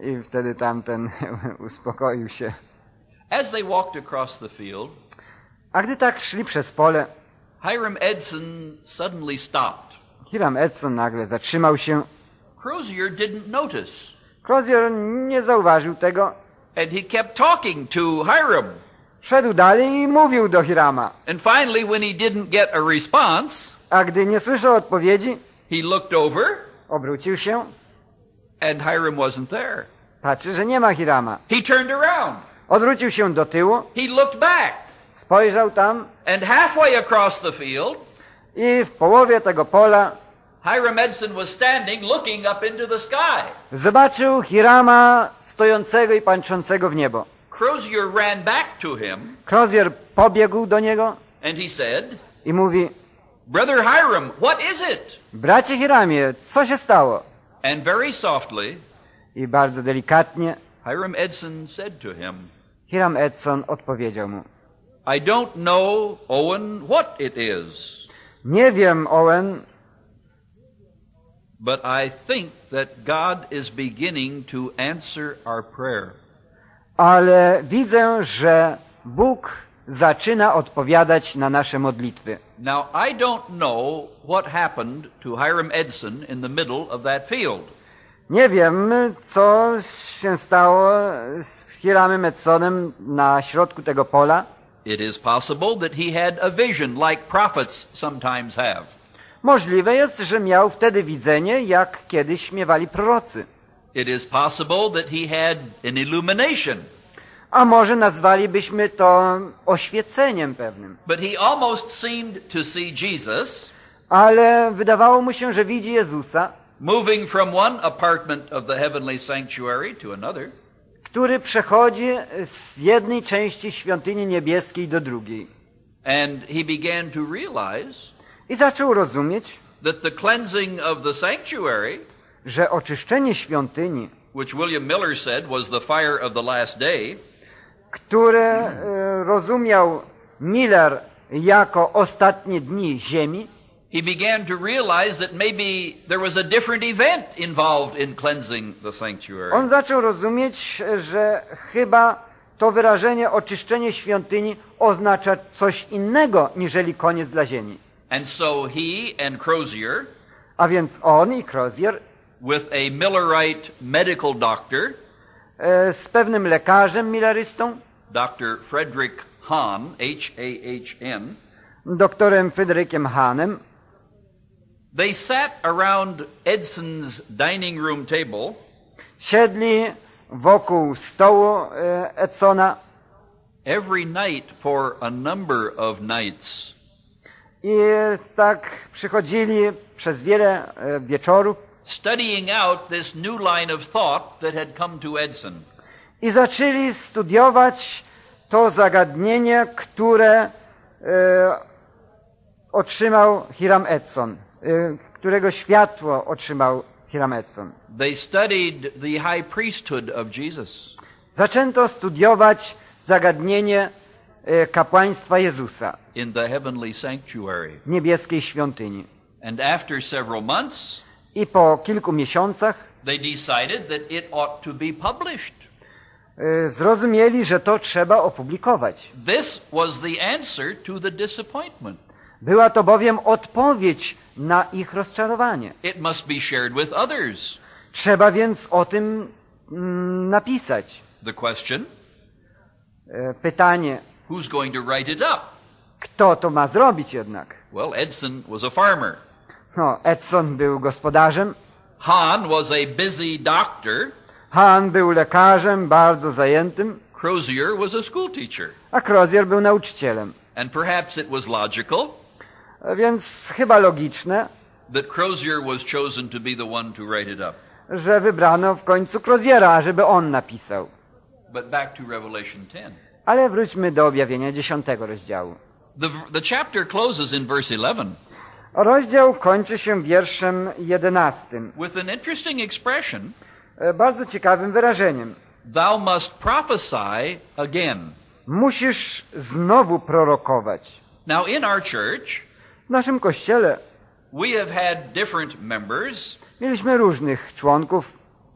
S2: I wtedy tamten uspokoił się.
S1: As they walked across the field,
S2: A gdy tak szli przez pole,
S1: Hiram Edson suddenly stopped.
S2: Hiram Edson nagle zatrzymał się.
S1: Crozier didn't notice,
S2: Crozier nie zauważył tego.
S1: and he kept talking to Hiram.
S2: Szedł dalej i mówił do Hirama.
S1: And finally, when he didn't get a response,
S2: A gdy nie słyszał odpowiedzi,
S1: he looked over,
S2: obrócił się,
S1: and Hiram wasn't there.
S2: patrzy, że nie ma Hirama.
S1: He turned around.
S2: Odwrócił się do tyłu,
S1: He looked back,
S2: spojrzał tam
S1: and halfway across the field,
S2: i w połowie tego pola
S1: Hiram Edson was standing looking up into the sky.
S2: zobaczył Hirama stojącego i patrzącego w niebo.
S1: Crozier ran back to him,
S2: Crozier pobiegł do niego
S1: and he said,
S2: i mówi,
S1: Brother Hiram, what is it?
S2: bracie Hiramie, co się stało?
S1: And very softly,
S2: I bardzo delikatnie
S1: Hiram Edson said to him,
S2: Hiram Edson odpowiedział mu.
S1: I don't know, Owen, what it is.
S2: Nie wiem, Owen,
S1: but I think that God is beginning to answer our prayer.
S2: Ale widzę, że Bóg zaczyna odpowiadać na nasze modlitwy.
S1: Now, I don't know what happened to Hiram Edson in the middle of that field.
S2: Nie wiem, co się stało z Hiramem Edsonem na środku tego pola.
S1: It is possible that he had a vision like prophets sometimes have.
S2: Możliwe jest, że miał wtedy widzenie, jak kiedyś śmiewali prorocy.
S1: It is possible that he had an illumination,
S2: A może nazwalibyśmy to oświeceniem pewnym.
S1: but he almost seemed to see Jesus
S2: Ale wydawało mu się, że widzi Jezusa,
S1: moving from one apartment of the heavenly sanctuary to another.
S2: Który przechodzi z jednej części świątyni niebieskiej do drugiej.
S1: And he began to realize
S2: I zaczął rozumieć,
S1: that the cleansing of the sanctuary,
S2: że oczyszczenie świątyni,
S1: which William Miller said was the fire of the last day,
S2: które e, rozumiał Miller jako ostatnie dni ziemi,
S1: he began to realize that maybe there was a different event involved in cleansing the sanctuary.
S2: on zaczął rozumieć, że chyba to wyrażenie oczyszczenie świątyni oznacza coś innego niżeli koniec dla ziemi.
S1: And so he and Crozier,
S2: A więc on i Crozier
S1: with a Millerite medical doctor,
S2: e, z pewnym lekarzem millerystą,
S1: Dr. Frederick Hahn, H-A-H-N,
S2: doktorem Fryderykiem Hanem,
S1: they sat around Edson's dining room table
S2: siedli wokół stołu e, Edsona
S1: every night for a number of nights.
S2: i tak przychodzili przez wiele e, wieczorów
S1: studying out this new line of thought that had come to Edson.
S2: i zaczęli studiować to zagadnienie, które e, otrzymał Hiram Edson, którego światło otrzymał Hiram Edson.
S1: They studied the high priesthood of Jesus.
S2: Zaczęto studiować zagadnienie e, kapłaństwa Jezusa
S1: in the heavenly sanctuary.
S2: w niebieskiej świątyni.
S1: And after several months,
S2: I po kilku miesiącach
S1: they decided that it ought to be published.
S2: e, zrozumieli, że to trzeba opublikować.
S1: This was the answer to the disappointment.
S2: Była to bowiem odpowiedź na ich rozczarowanie.
S1: It must be shared with others.
S2: Trzeba więc o tym mm, napisać.
S1: The question
S2: E, Pytanie,
S1: who's going to write it up?
S2: kto to ma zrobić jednak?
S1: Well, Edson was a farmer.
S2: No, Edson był gospodarzem,
S1: Hahn was a busy doctor.
S2: Han był lekarzem bardzo zajętym,
S1: Crozier was a school teacher.
S2: a Crozier był nauczycielem.
S1: And perhaps it was logical
S2: Więc chyba logiczne,
S1: that Crozier was chosen to be the one to write it up.
S2: że wybrano w końcu Croziera, żeby on napisał.
S1: But back to Revelation 10.
S2: Ale wróćmy do objawienia dziesiątego rozdziału.
S1: The, the chapter closes in verse 11
S2: Rozdział kończy się wierszem jedenastym,
S1: with an interesting expression
S2: e, bardzo ciekawym wyrażeniem.
S1: Thou must prophesy again.
S2: Musisz znowu prorokować.
S1: Now, in our church,
S2: naszym kościele
S1: we have had different members
S2: mieliśmy różnych członków,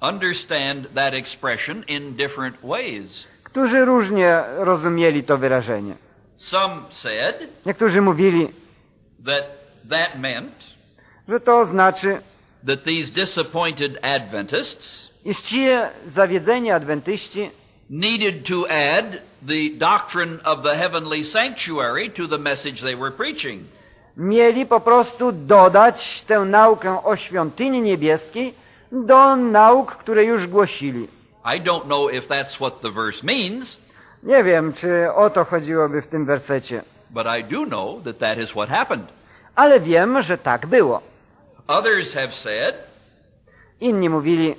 S1: understand that expression in different ways.
S2: którzy różnie rozumieli to wyrażenie.
S1: Some said
S2: Niektórzy mówili,
S1: that that meant
S2: że to znaczy,
S1: that these disappointed Adventists
S2: iż ci zawiedzeni adwentyści
S1: needed to add the doctrine of the heavenly sanctuary to the message they were preaching.
S2: Mieli po prostu dodać tę naukę o świątyni niebieskiej do nauk, które już głosili.
S1: I don't know if that's what the verse means,
S2: Nie wiem, czy o to chodziłoby w tym wersecie,
S1: but I do know that that is what happened.
S2: ale wiem, że tak było.
S1: Others have said,
S2: Inni mówili,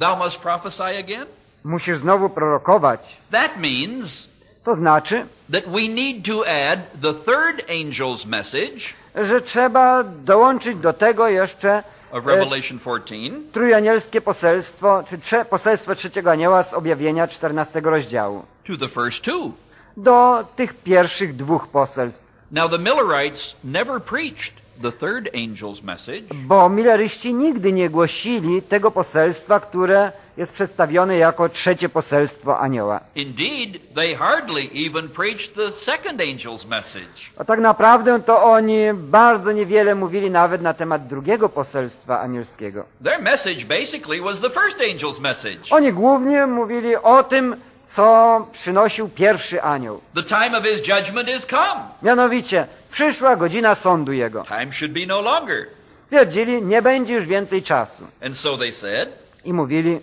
S1: Thou must prophesy again.
S2: musisz znowu prorokować.
S1: That means
S2: To znaczy,
S1: that we need to add the third angel's message
S2: że trzeba dołączyć do tego jeszcze
S1: of
S2: e,
S1: Revelation 14
S2: trójanielskie poselstwo, czy trze, poselstwo trzeciego anioła z objawienia 14 rozdziału.
S1: to the first two.
S2: Do tych pierwszych dwóch poselstw.
S1: Now, the Millerites never preached the third angel's message,
S2: bo Milleryści nigdy nie głosili tego poselstwa, które jest przedstawione jako trzecie poselstwo anioła.
S1: indeed, they hardly even preached the second angel's message.
S2: A tak naprawdę to oni bardzo niewiele mówili nawet na temat drugiego poselstwa anielskiego.
S1: Their message basically was the first angel's message.
S2: Oni głównie mówili o tym, co przynosił pierwszy anioł.
S1: The time of his judgment is come.
S2: Mianowicie, przyszła godzina sądu jego.
S1: Time should be no longer.
S2: Twierdzili, nie będzie już więcej czasu.
S1: And so they said,
S2: I mówili,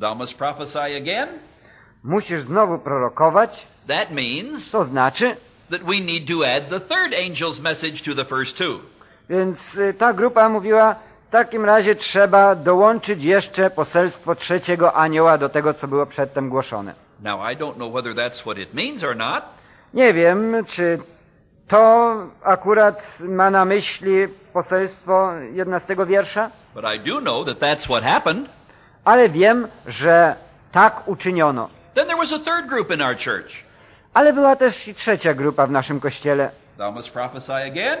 S1: Thou must prophesy again.
S2: musisz znowu prorokować,
S1: That means
S2: to znaczy,
S1: that we need to add the third angel's message to the first two.
S2: więc y, ta grupa mówiła, w takim razie trzeba dołączyć jeszcze poselstwo trzeciego anioła do tego, co było przedtem głoszone.
S1: Now, I don't know whether that's what it means or not,
S2: Nie wiem, czy to akurat ma na myśli poselstwo 11 wiersza,
S1: but I do know that that's what happened.
S2: Ale wiem, że tak uczyniono.
S1: Then there was a third group in our church.
S2: Ale była też i trzecia grupa w naszym kościele,
S1: Thou must prophesy again.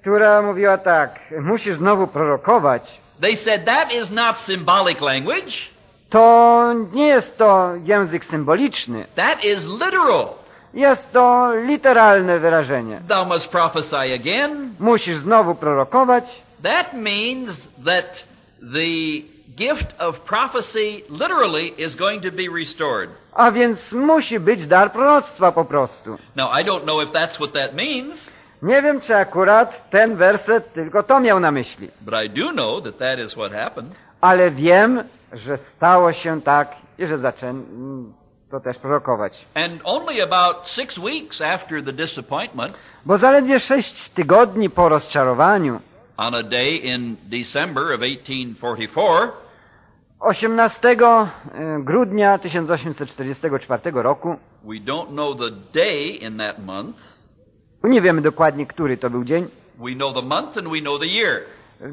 S2: która mówiła tak, musisz znowu prorokować.
S1: They said that is not symbolic language.
S2: To nie jest to język symboliczny,
S1: That is literal.
S2: jest to literalne wyrażenie.
S1: Thou must prophesy again.
S2: Musisz znowu prorokować.
S1: That means that the gift of prophecy literally is going to be restored.
S2: A więc musi być dar proroctwa po prostu.
S1: Now, I don't know if that's what that means,
S2: Nie wiem, czy akurat ten werset tylko to miał na myśli,
S1: but I do know that that is what happened.
S2: ale wiem, że stało się tak i że zaczęto to też prorokować.
S1: And only about six weeks after the disappointment,
S2: Bo zaledwie sześć tygodni po rozczarowaniu,
S1: on a day in December of 1844,
S2: 18 y, grudnia 1844 roku,
S1: we don't know the day in that month.
S2: nie wiemy dokładnie, który to był dzień,
S1: We know the month and we know the year,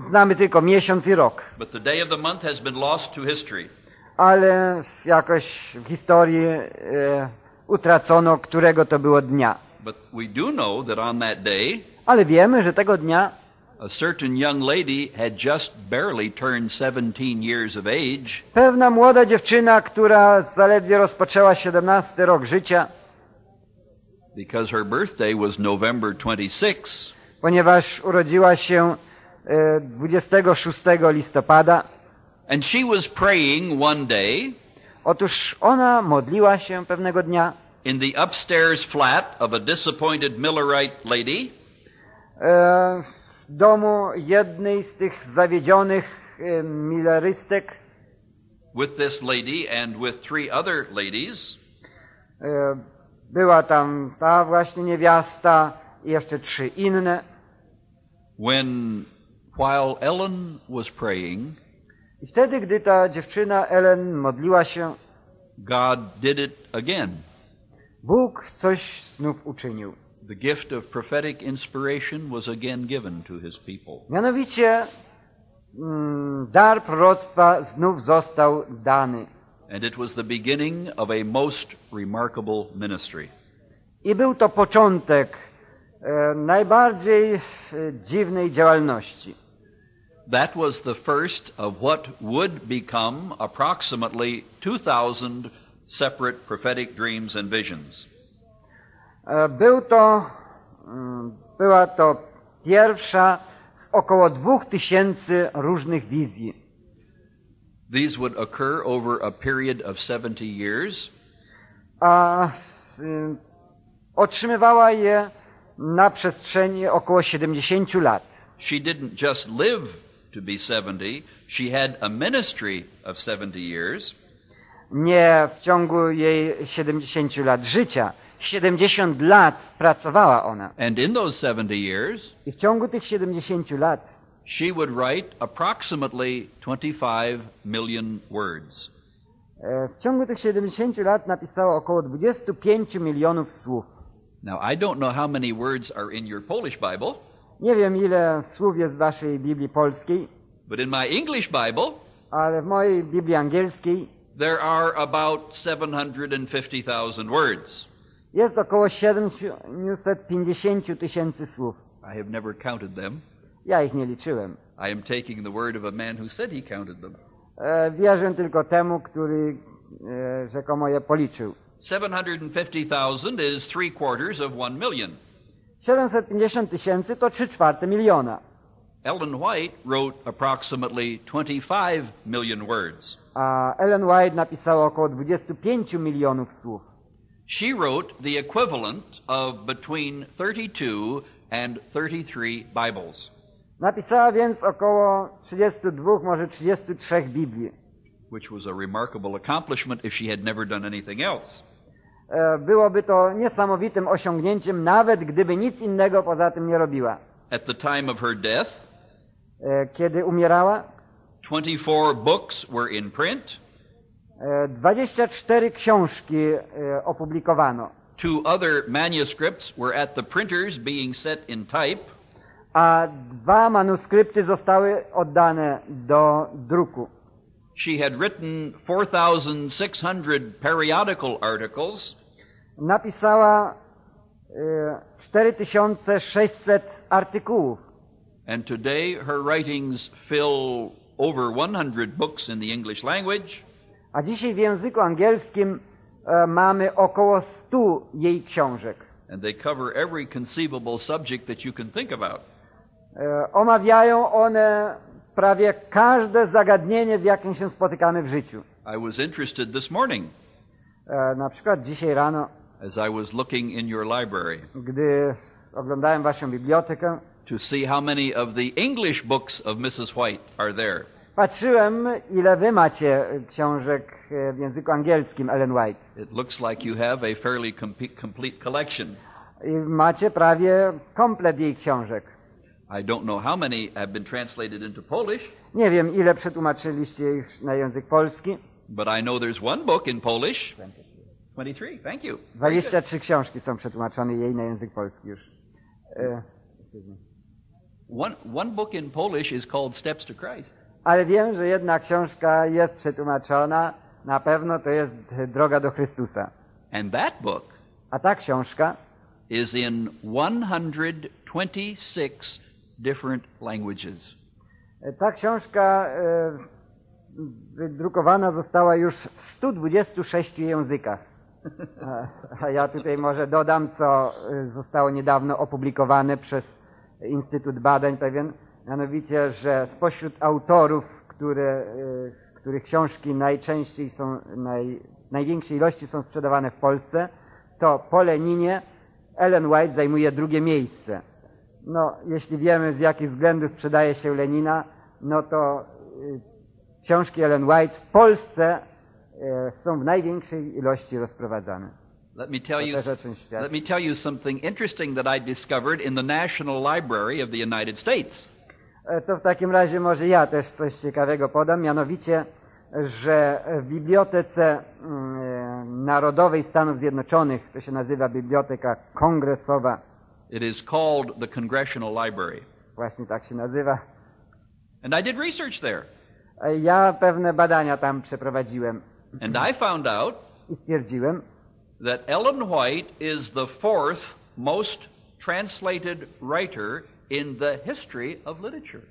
S2: znamy tylko miesiąc i rok,
S1: but the day of the month has been lost to history.
S2: ale jakoś w historii e, utracono, którego to było dnia.
S1: But we do know that on that day,
S2: Ale wiemy, że tego dnia
S1: a certain young lady had just barely turned 17 years of age,
S2: pewna młoda dziewczyna, która zaledwie rozpoczęła 17 rok życia,
S1: because her birthday was November 26,
S2: ponieważ urodziła się e, 26 listopada,
S1: and she was praying one day
S2: Otóż ona modliła się pewnego dnia.
S1: in the upstairs flat of a disappointed Millerite lady,
S2: e, domu jednej z tych zawiedzionych e, milerystek.
S1: with this lady and with three other ladies.
S2: E, była tam ta właśnie niewiasta i jeszcze trzy inne.
S1: When, while Ellen was praying,
S2: I wtedy, gdy ta dziewczyna Ellen modliła się,
S1: God did it again.
S2: Bóg coś znów uczynił.
S1: The gift of prophetic inspiration was again given to his people.
S2: Mianowicie mm, dar proroctwa znów został dany.
S1: And it was the beginning of a most remarkable ministry.
S2: I był to początek e, najbardziej e, dziwnej działalności.
S1: That was the first of what would become approximately 2,000 separate prophetic dreams and visions.
S2: E, Był to, mm, była to pierwsza z około dwóch tysięcy różnych wizji.
S1: These would occur over a period of 70 years,
S2: A y, otrzymywała je na przestrzeni około 70 lat.
S1: she didn't just live to be 70, she had a ministry of 70 years.
S2: Nie w ciągu jej 70 lat życia. 70 lat pracowała ona.
S1: And in those 70 years,
S2: I w ciągu tych 70 lat
S1: she would write approximately 25 million words.
S2: e, w ciągu tych 70 lat napisała około 25 milionów słów.
S1: Now, I don't know how many words are in your Polish Bible,
S2: Nie wiem ile słów jest w waszej Biblii polskiej,
S1: but in my English Bible,
S2: ale w mojej Biblii angielskiej
S1: there are about 750,000 words.
S2: Jest około 750 tysięcy słów.
S1: I have never counted them.
S2: Ja ich nie liczyłem.
S1: I am taking the word of a man who said he counted them.
S2: E, wierzę tylko temu, który e, rzekomo je policzył.
S1: 750,000 is three quarters of one million.
S2: 750 tysięcy to 3 czwarte miliona.
S1: Ellen White wrote approximately 25 million words.
S2: A Ellen White napisała około 25 milionów słów.
S1: She wrote the equivalent of between 32 and 33 Bibles,
S2: Napisała więc około 32, może 33 Biblii.
S1: which was a remarkable accomplishment if she had never done anything else.
S2: E, Byłoby to niesamowitym osiągnięciem, nawet gdyby nic innego poza tym nie robiła.
S1: At the time of her death,
S2: E, Kiedy umierała,
S1: 24 books were in print,
S2: 24 książki e, opublikowano,
S1: two other manuscripts were at the printers being set in type,
S2: a dwa manuskrypty zostały oddane do druku.
S1: She had written 4,600 periodical articles,
S2: Napisała e, 4600 artykułów.
S1: and today her writings fill over 100 books in the English language,
S2: A dzisiaj w języku angielskim e, mamy około 100 jej książek.
S1: and they cover every conceivable subject that you can think about.
S2: E, Omawiają one prawie każde zagadnienie, z jakim się spotykamy w życiu.
S1: I was interested this morning
S2: E, Na przykład dzisiaj rano,
S1: as I was looking in your library
S2: gdy oglądałem waszą bibliotekę,
S1: to see how many of the English books of Mrs. White are there.
S2: Patrzyłem, ile wy macie książek e, w języku angielskim Ellen White.
S1: It looks like you have a fairly complete collection.
S2: I macie prawie komplet jej książek.
S1: I don't know how many have been translated into Polish,
S2: Nie wiem, ile przetłumaczyliście ich na język polski.
S1: but I know there's one book in Polish. 23, thank you. Very good.
S2: 23 książki są przetłumaczone jej na język polski już. E,
S1: One, one book in Polish is called Steps to Christ.
S2: Ale wiem, że jedna książka jest przetłumaczona. Na pewno to jest Droga do Chrystusa.
S1: And that book
S2: A ta książka
S1: is in 126 different languages.
S2: ta książka e, wydrukowana została już w 126 językach. A- A ja tutaj może dodam, co e, zostało niedawno opublikowane przez Instytut Badań pewien, mianowicie, że spośród autorów, które, e, których książki najczęściej są, naj, największej ilości są sprzedawane w Polsce, to po Leninie Ellen White zajmuje drugie miejsce. No, jeśli wiemy z jakich względów sprzedaje się Lenina, no to y, książki Ellen White w Polsce y, są w największej ilości rozprowadzane.
S1: Let me tell you let me tell you something interesting that I discovered in the National Library of the United States.
S2: E, To w takim razie może ja też coś ciekawego podam, mianowicie, że w Bibliotece mm, Narodowej Stanów Zjednoczonych, to się nazywa Biblioteka Kongresowa,
S1: It is called the Congressional Library.
S2: właśnie tak się nazywa,
S1: And I did research there.
S2: e, ja pewne badania tam przeprowadziłem
S1: And I found out
S2: i stwierdziłem,
S1: that Ellen White is the fourth most translated writer in the history of literature.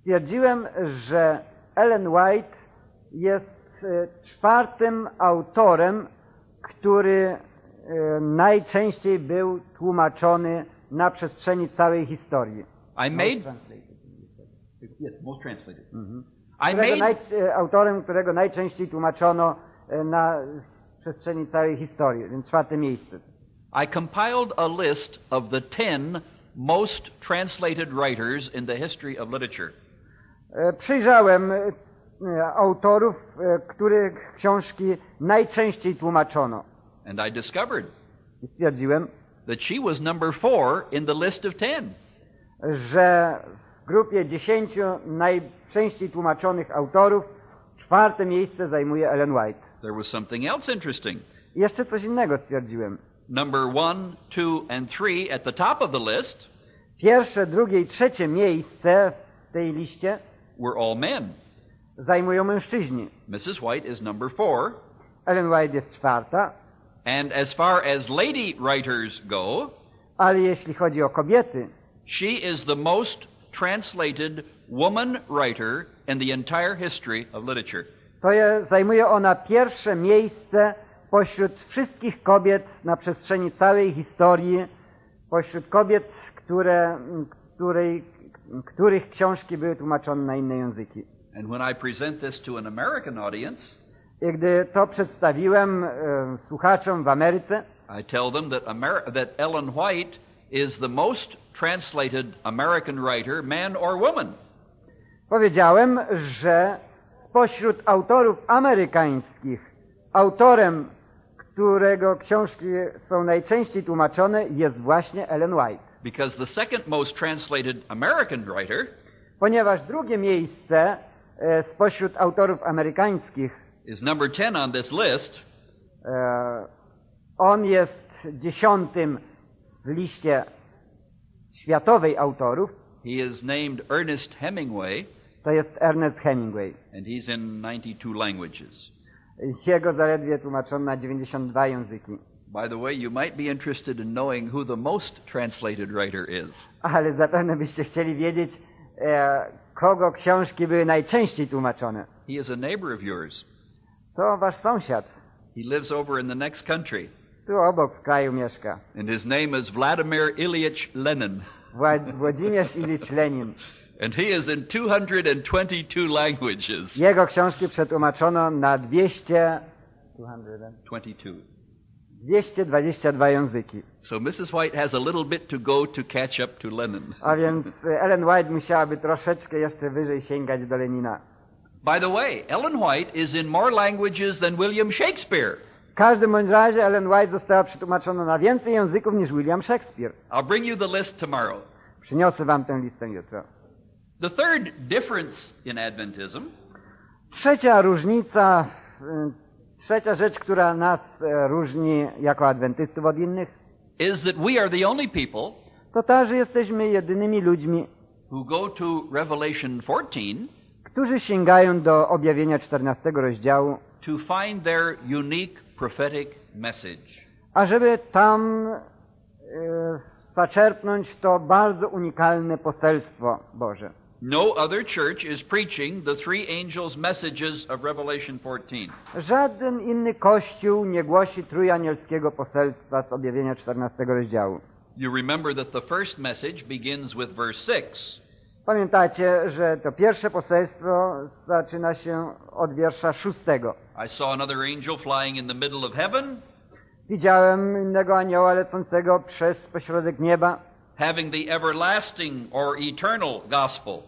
S2: stwierdziłem, że Ellen White jest e, czwartym autorem, który e, najczęściej był tłumaczony na przestrzeni całej historii.
S1: I made yes, most translated. I
S2: Którego
S1: made
S2: naj, e, autorem, którego najczęściej tłumaczono na przestrzeni całej historii, więc czwarte miejsce.
S1: I compiled a list of the ten most translated writers in the history of literature.
S2: E, Przyjrzałem e, autorów, e, których książki najczęściej tłumaczono.
S1: And I discovered
S2: stwierdziłem,
S1: that she was number four in the list of ten.
S2: że w grupie dziesięciu najczęściej tłumaczonych autorów czwarte miejsce zajmuje Ellen White.
S1: There was something else interesting.
S2: I jeszcze coś innego stwierdziłem.
S1: Number one, two, and three at the top of the list
S2: Pierwsze, drugie i trzecie miejsce w tej liście
S1: were all men.
S2: zajmują mężczyźni.
S1: Mrs. White is number four.
S2: Ellen White jest czwarta,
S1: And as far as lady writers go,
S2: ale jeśli chodzi o kobiety,
S1: she is the most translated woman writer in the entire history of literature.
S2: To je, zajmuje ona pierwsze miejsce pośród wszystkich kobiet na przestrzeni całej historii, pośród kobiet, które, której, których książki były tłumaczone na inne języki.
S1: And when I present this to an American audience,
S2: I gdy to przedstawiłem e, słuchaczom w Ameryce,
S1: I tell them that, Amer- that Ellen White is the most translated American writer, man or woman.
S2: powiedziałem, że spośród autorów amerykańskich autorem, którego książki są najczęściej tłumaczone, jest właśnie Ellen White.
S1: Because the second most translated American writer
S2: Ponieważ drugie miejsce e, spośród autorów amerykańskich,
S1: is number 10 on this list,
S2: e, on jest dziesiątym w liście światowej autorów,
S1: he is named Ernest Hemingway,
S2: to jest Ernest Hemingway.
S1: and he's in 92 languages.
S2: Jego zaledwie tłumaczono na 92 języki.
S1: By the way, you might be interested in knowing who the most translated writer is.
S2: Ale zapewne byście chcieli wiedzieć, e, kogo książki były najczęściej tłumaczone.
S1: He is a neighbor of yours.
S2: To wasz sąsiad.
S1: He lives over in the next country,
S2: Tu obok w kraju mieszka.
S1: and his name is Vladimir Ilyich Lenin.
S2: Wła- Włodzimierz Ilicz Lenin.
S1: And he is in 222 languages.
S2: Jego książki przetłumaczono na 200,
S1: 22.
S2: 222 języki.
S1: So Mrs. White has a little bit to go to catch up to Lenin.
S2: A więc e, Ellen White musiałaby troszeczkę jeszcze wyżej sięgać do Lenina.
S1: By the way, Ellen White is in more languages than William Shakespeare.
S2: W każdym bądź razie Ellen White została przetłumaczona na więcej języków niż William Shakespeare.
S1: I'll bring you the list tomorrow.
S2: Przyniosę wam tę listę jutro.
S1: The third difference in Adventism
S2: Trzecia różnica, y, trzecia rzecz, która nas e, różni jako adwentystów od innych,
S1: is that we are the only people
S2: to ta, że jesteśmy jedynymi ludźmi,
S1: who go to Revelation 14
S2: którzy sięgają do objawienia 14 rozdziału,
S1: to find their unique prophetic message.
S2: ażeby tam e, zaczerpnąć to bardzo unikalne poselstwo Boże.
S1: No other church is preaching the three angels' messages of Revelation 14.
S2: Żaden inny kościół nie głosi trójanielskiego poselstwa z objawienia 14 rozdziału.
S1: You remember that the first message begins with verse 6.
S2: Pamiętacie, że to pierwsze poselstwo zaczyna się od wiersza szóstego.
S1: I saw another angel flying in the middle of heaven,
S2: Widziałem innego anioła lecącego przez pośrodek nieba,
S1: having the everlasting or eternal gospel.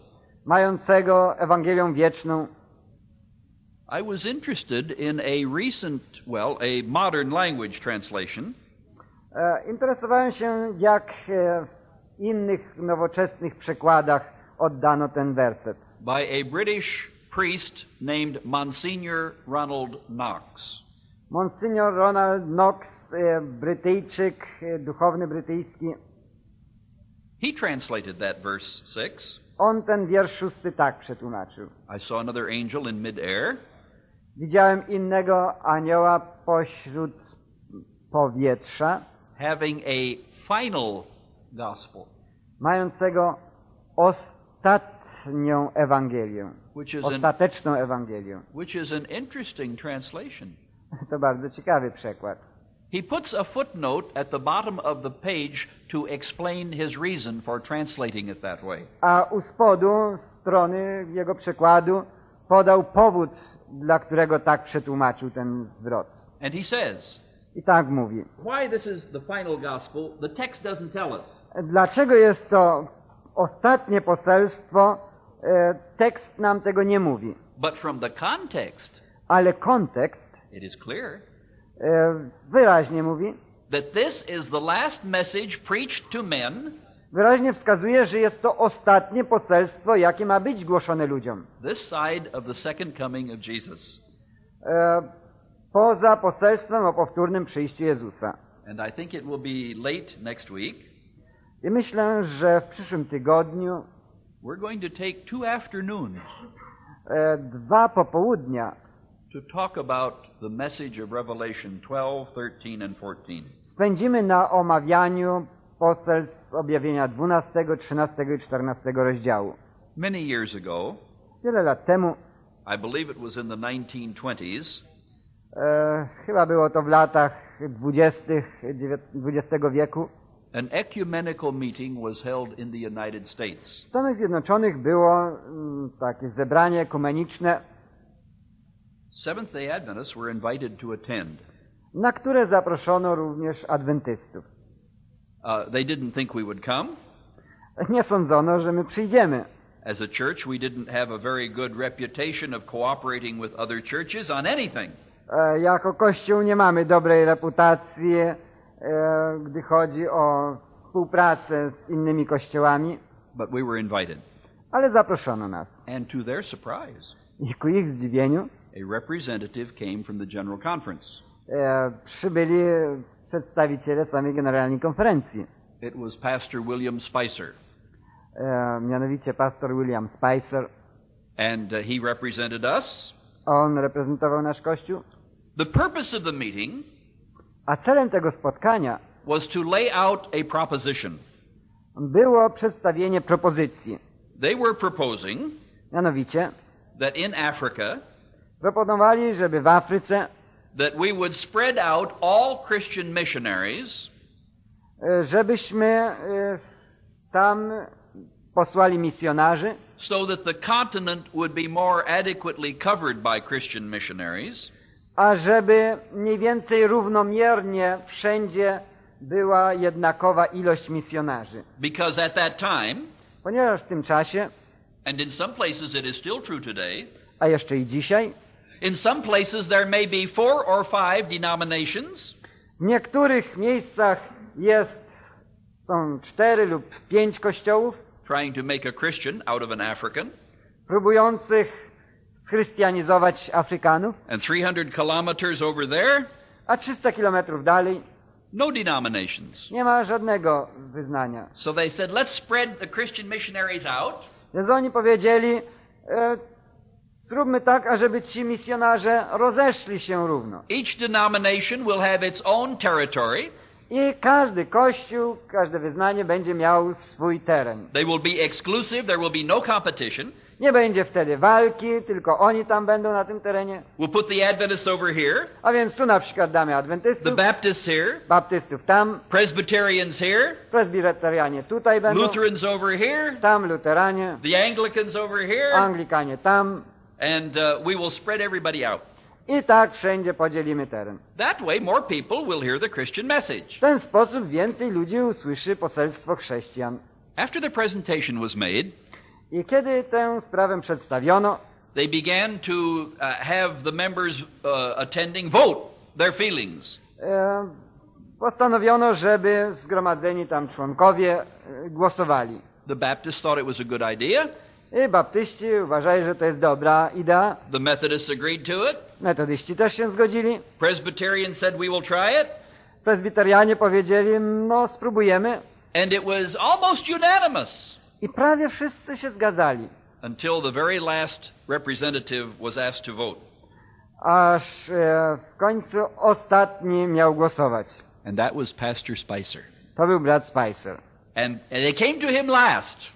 S2: mającego Ewangelię wieczną.
S1: I was interested in a recent, well, a modern language translation
S2: E, interesowałem się, jak e, w innych nowoczesnych przekładach oddano ten werset.
S1: by a British priest named Monsignor Ronald Knox.
S2: Monsignor Ronald Knox, e, Brytyjczyk, duchowny brytyjski,
S1: He translated that verse 6.
S2: on ten wiersz szósty tak przetłumaczył.
S1: I saw another angel in midair,
S2: Widziałem innego anioła pośród powietrza,
S1: having a final gospel,
S2: mającego ostatnią Ewangelię,
S1: which is an,
S2: ostateczną Ewangelię.
S1: which is an interesting translation.
S2: To bardzo ciekawy przekład.
S1: He puts a footnote at the bottom of the page to explain his reason for translating it that way.
S2: A u spodu strony jego przekładu podał powód, dla którego tak przetłumaczył ten zwrot.
S1: And he says,
S2: I tak mówi.
S1: why this is the final gospel, the text doesn't tell us.
S2: Dlaczego jest to ostatnie poselstwo? E, Tekst nam tego nie mówi.
S1: But from the context,
S2: Ale kontekst
S1: it is clear
S2: wyraźnie mówi,
S1: that this is the last message preached to men
S2: wyraźnie wskazuje, że jest to ostatnie poselstwo, jakie ma być głoszone ludziom.
S1: this side of the second coming of Jesus.
S2: E, Poza poselstwem o powtórnym przyjściu Jezusa.
S1: And I think it will be late next week.
S2: I myślę, że w przyszłym tygodniu
S1: We're going to take two afternoons
S2: e, dwa popołudnia
S1: to talk about the message of Revelation 12, 13, and 14.
S2: spędzimy na omawianiu poselstw z objawienia 12, 13 i 14 rozdziału.
S1: Many years ago,
S2: Wiele lat temu,
S1: I believe it was in the 1920s,
S2: e, chyba było to w latach 20. XX wieku,
S1: an ecumenical meeting was held in the United
S2: w
S1: States.
S2: Stanach Zjednoczonych było mm, takie zebranie ekumeniczne,
S1: Seventh day Adventists were invited to attend.
S2: na które zaproszono również adwentystów.
S1: Uh, they didn't think we would come.
S2: Nie sądzono, że my przyjdziemy.
S1: As a church, we didn't have a very good reputation of cooperating with other churches on anything.
S2: E, Jako Kościół nie mamy dobrej reputacji, e, gdy chodzi o współpracę z innymi kościołami,
S1: But we were invited.
S2: ale zaproszono nas.
S1: And to their surprise,
S2: I ku ich zdziwieniu
S1: a representative came from the General Conference.
S2: e, przybyli przedstawiciele samej Generalnej Konferencji,
S1: It was Pastor William Spicer.
S2: e, mianowicie pastor William Spicer.
S1: And uh, he represented us.
S2: On reprezentował nasz Kościół.
S1: The purpose of the meeting
S2: A celem tego spotkania
S1: was to lay out a proposition.
S2: było przedstawienie propozycji.
S1: They were proposing
S2: Mianowicie
S1: that in Africa,
S2: proponowali, żeby w Afryce,
S1: that we would spread out all Christian missionaries
S2: e, żebyśmy e, tam posłali misjonarzy,
S1: so that the continent would be more adequately covered by Christian missionaries,
S2: a żeby mniej więcej równomiernie wszędzie była jednakowa ilość misjonarzy.
S1: because at that time,
S2: Ponieważ w tym czasie,
S1: and in some places it is still true today,
S2: a jeszcze i dzisiaj,
S1: in some places there may be four or five denominations,
S2: w niektórych miejscach jest, są cztery lub pięć kościołów
S1: trying to make a Christian out of an African,
S2: próbujących schrystianizować Afrykanów,
S1: and 300 kilometers over there,
S2: a 300 kilometrów dalej
S1: no denominations.
S2: nie ma żadnego wyznania.
S1: So they said, let's spread the Christian missionaries out,
S2: Więc oni powiedzieli, e, zróbmy tak, ażeby ci misjonarze rozeszli się równo.
S1: each denomination will have its own territory.
S2: I każdy kościół, każde wyznanie będzie miał swój teren.
S1: They will be exclusive, there will be no competition.
S2: Nie będzie wtedy walki, tylko oni tam będą na tym terenie.
S1: We'll put the Adventists over here,
S2: A więc tu na przykład damy
S1: the
S2: adwentystów,
S1: Baptists here,
S2: baptystów tam,
S1: Presbyterians here,
S2: presbyterianie tutaj będą,
S1: Lutherans over here,
S2: tam luteranie,
S1: the Anglicans over here,
S2: anglikanie tam
S1: and uh, we will spread everybody out.
S2: i tak wszędzie podzielimy teren.
S1: That way, more people will hear the Christian message.
S2: W ten sposób więcej ludzi usłyszy poselstwo chrześcijan.
S1: After the presentation was made,
S2: I kiedy tę sprawę przedstawiono,
S1: they began to uh, have the members uh, attending vote their feelings.
S2: e, postanowiono, żeby zgromadzeni tam członkowie e, głosowali.
S1: The Baptists thought it was a good idea.
S2: I baptyści uważali, że to jest dobra idea.
S1: The Methodists agreed to it.
S2: Metodyści też się zgodzili.
S1: Presbyterians said, We will try it.
S2: Prezbiterianie powiedzieli, no spróbujemy.
S1: And it was almost unanimous
S2: I prawie wszyscy się zgadzali.
S1: until the very last representative was asked to vote.
S2: Aż e, w końcu ostatni miał głosować.
S1: And that was Pastor Spicer.
S2: To był brat Spicer.
S1: And, and they came to him last,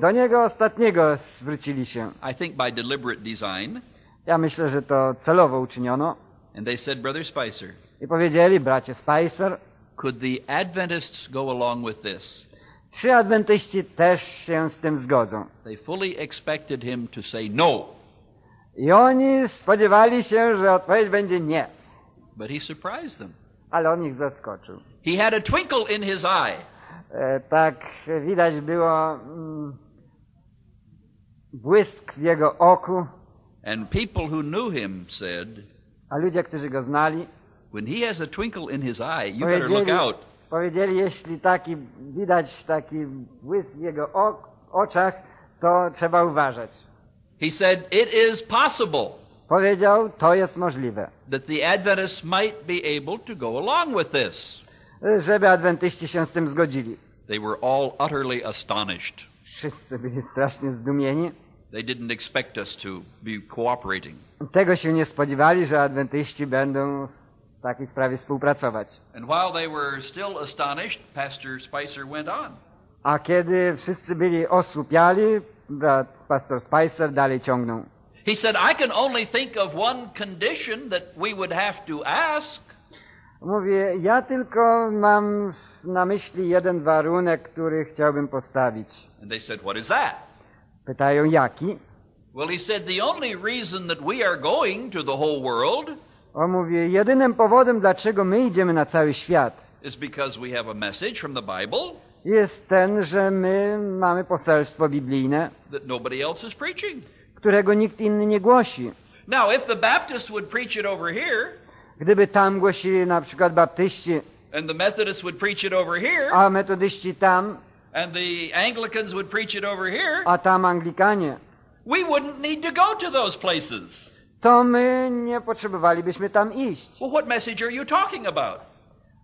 S2: do niego ostatniego zwrócili się.
S1: I think by deliberate design.
S2: Ja myślę, że to celowo uczyniono.
S1: And they said, Brother Spicer,
S2: I powiedzieli, bracie Spicer,
S1: could the Adventists go along with this?
S2: czy adwentyści też się z tym zgodzą?
S1: They fully expected him to say no,
S2: I oni spodziewali się, że odpowiedź będzie nie.
S1: but he surprised them.
S2: Ale on ich zaskoczył.
S1: He had a twinkle in his eye.
S2: E, tak widać było mm, błysk w jego oku,
S1: And people who knew him said,
S2: a ludzie, którzy go znali,
S1: when he has a twinkle in his eye, you better look out.
S2: powiedzieli jeśli taki, widać taki błysk w jego ok, oczach, to trzeba uważać.
S1: He said, it is possible
S2: Powiedział, to jest możliwe,
S1: that the Adventists might be able to go along with this.
S2: Żeby adwentyści się z tym zgodzili.
S1: They were all utterly astonished.
S2: Wszyscy byli strasznie zdumieni.
S1: They didn't expect us to be cooperating.
S2: Tego się nie spodziewali, że adwentyści będą w takiej sprawie współpracować.
S1: And while they were still astonished, Pastor Spicer went on.
S2: A kiedy wszyscy byli osłupiali, brat pastor Spicer dalej ciągnął.
S1: He said, I can only think of one condition that we would have to ask.
S2: Mówię, ja tylko mam na myśli jeden warunek, który chciałbym postawić.
S1: And they said, What is that?
S2: Pytają, jaki?
S1: Well, he said, The only reason that we are going to the whole world
S2: On mówi, jedynym powodem, dlaczego my idziemy na cały świat,
S1: is because we have a message from the Bible
S2: jest ten, że my mamy poselstwo biblijne,
S1: that nobody else is preaching.
S2: którego nikt inny nie głosi.
S1: Now, if the Baptists would preach it over here,
S2: Gdyby tam głosili na przykład baptyści,
S1: and the Methodists would preach it over here,
S2: a metodyści tam,
S1: and the Anglicans would preach it over here,
S2: a tam Anglikanie,
S1: we wouldn't need to go to those places.
S2: to my nie potrzebowalibyśmy tam iść.
S1: Well, what message are you talking about?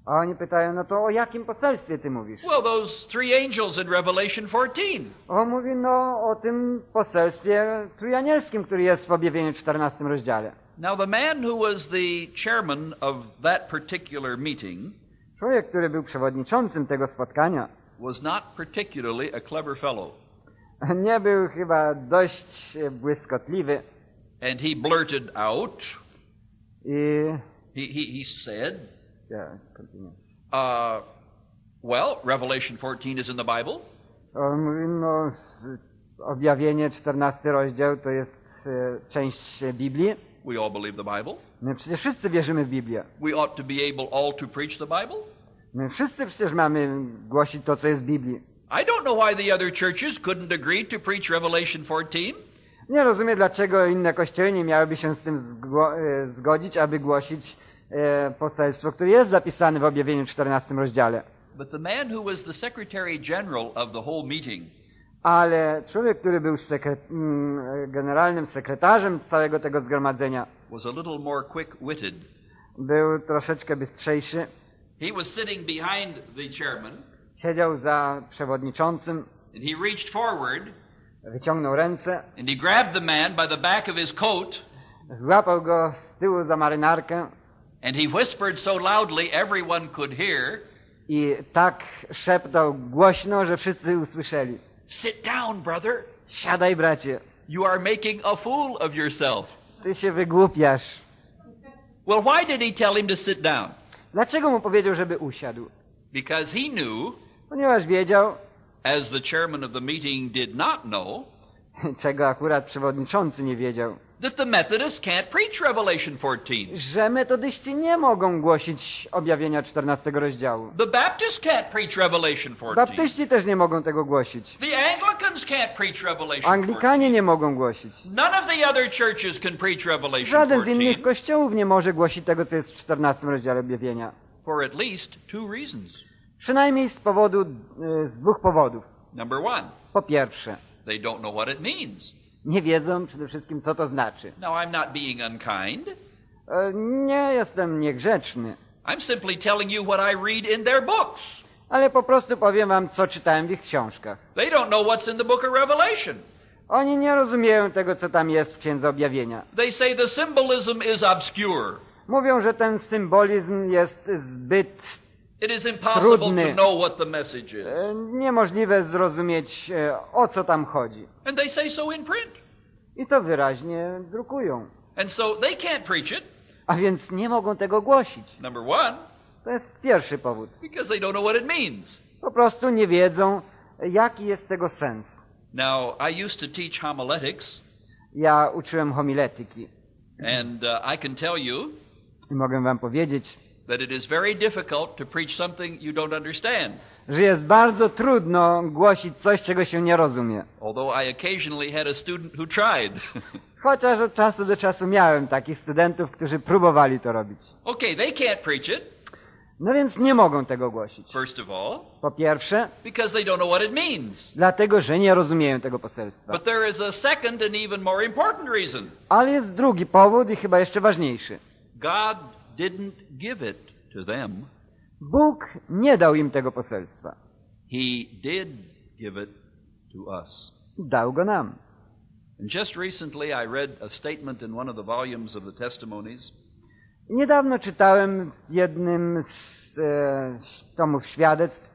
S2: A oni pytają, no to o jakim poselstwie ty mówisz?
S1: Well, those three angels in Revelation 14.
S2: On mówi, no o tym poselstwie trójanielskim, który jest w objawieniu 14 rozdziale.
S1: Now, the man who was the chairman of that particular meeting
S2: Człowiek, który był przewodniczącym tego spotkania,
S1: was not particularly a clever fellow.
S2: nie był chyba dość e, błyskotliwy
S1: And he blurted out,
S2: i...
S1: he, he, he said,
S2: Ja, kontynuuję.
S1: uh, well, Revelation 14 is in the Bible.
S2: On mówi, no, objawienie 14 rozdział to jest e, część Biblii.
S1: We all believe the Bible.
S2: My przecież wszyscy wierzymy w Biblię.
S1: We ought to be able all to preach the Bible.
S2: My wszyscy przecież mamy głosić to, co jest w Biblii.
S1: I don't know why the other churches couldn't agree to preach Revelation 14.
S2: Nie rozumiem, dlaczego inne kościoły nie miałyby się z tym e, zgodzić, aby głosić e, poselstwo, które jest zapisane w objawieniu 14 rozdziale.
S1: But the man who was the Secretary General of the whole meeting
S2: Ale człowiek, który był sekre- mm, generalnym sekretarzem całego tego zgromadzenia, był troszeczkę bystrzejszy.
S1: He was sitting behind the chairman,
S2: Siedział za przewodniczącym,
S1: and he reached forward
S2: wyciągnął ręce,
S1: and he grabbed the man by the back of his coat.
S2: Złapał go z tyłu za marynarkę.
S1: And he whispered so loudly everyone could hear,
S2: i tak szeptał głośno, że wszyscy usłyszeli.
S1: Sit down, brother.
S2: Siadaj, bracie,
S1: You are making a fool of yourself.
S2: ty się wygłupiasz.
S1: Well, why did he tell him to sit down?
S2: Dlaczego mu powiedział, żeby usiadł?
S1: Because he knew,
S2: Ponieważ wiedział,
S1: as the chairman of the meeting did not know,
S2: czego akurat przewodniczący nie wiedział,
S1: that the Methodists can't preach Revelation 14.
S2: że metodyści nie mogą głosić objawienia 14 rozdziału.
S1: The Baptists can't preach Revelation 14.
S2: Baptyści też nie mogą tego głosić.
S1: The Anglicans can't preach Revelation 14.
S2: Anglikanie nie mogą głosić.
S1: None of the other churches can preach Revelation
S2: Żaden z
S1: 14
S2: innych kościołów nie może głosić tego, co jest w 14 rozdziale objawienia.
S1: for at least two reasons.
S2: Przynajmniej z powodu, y, z dwóch powodów.
S1: Number one,
S2: Po pierwsze,
S1: they don't know what it means.
S2: nie wiedzą przede wszystkim, co to znaczy.
S1: Now, I'm not being unkind.
S2: E, Nie jestem niegrzeczny,
S1: I'm simply telling you what I read in their books.
S2: ale po prostu powiem wam, co czytałem w ich książkach.
S1: They don't know what's in the book of Revelation.
S2: Oni nie rozumieją tego, co tam jest w Księdze Objawienia.
S1: They say the symbolism is obscure.
S2: Mówią, że ten symbolizm jest zbyt Trudny. niemożliwe zrozumieć, e, o co tam chodzi.
S1: And they say so in print.
S2: I to wyraźnie drukują.
S1: And so they can't preach it,
S2: A więc nie mogą tego głosić.
S1: number one,
S2: To jest pierwszy powód.
S1: because they don't know what it means.
S2: Po prostu nie wiedzą, jaki jest tego sens.
S1: Now, I used to teach homiletics,
S2: Ja uczyłem homiletyki
S1: and uh, I can tell you
S2: i mogę wam powiedzieć,
S1: that it is very difficult to preach something you don't understand.
S2: że jest bardzo trudno głosić coś, czego się nie rozumie.
S1: Although I occasionally had a student who tried.
S2: Chociaż od czasu do czasu miałem takich studentów, którzy próbowali to robić.
S1: okay, they can't preach it,
S2: No więc nie mogą tego głosić.
S1: first of all,
S2: Po pierwsze,
S1: because they don't know what it means.
S2: dlatego, że nie rozumieją tego poselstwa.
S1: But there is a second and even more important reason.
S2: Ale jest drugi powód i chyba jeszcze ważniejszy.
S1: God didn't give it to them.
S2: Bóg nie dał im tego poselstwa.
S1: He did give it to us.
S2: Dał go nam.
S1: And just recently I read a statement in one of the volumes of the testimonies
S2: Niedawno czytałem w jednym z e, tomów świadectw,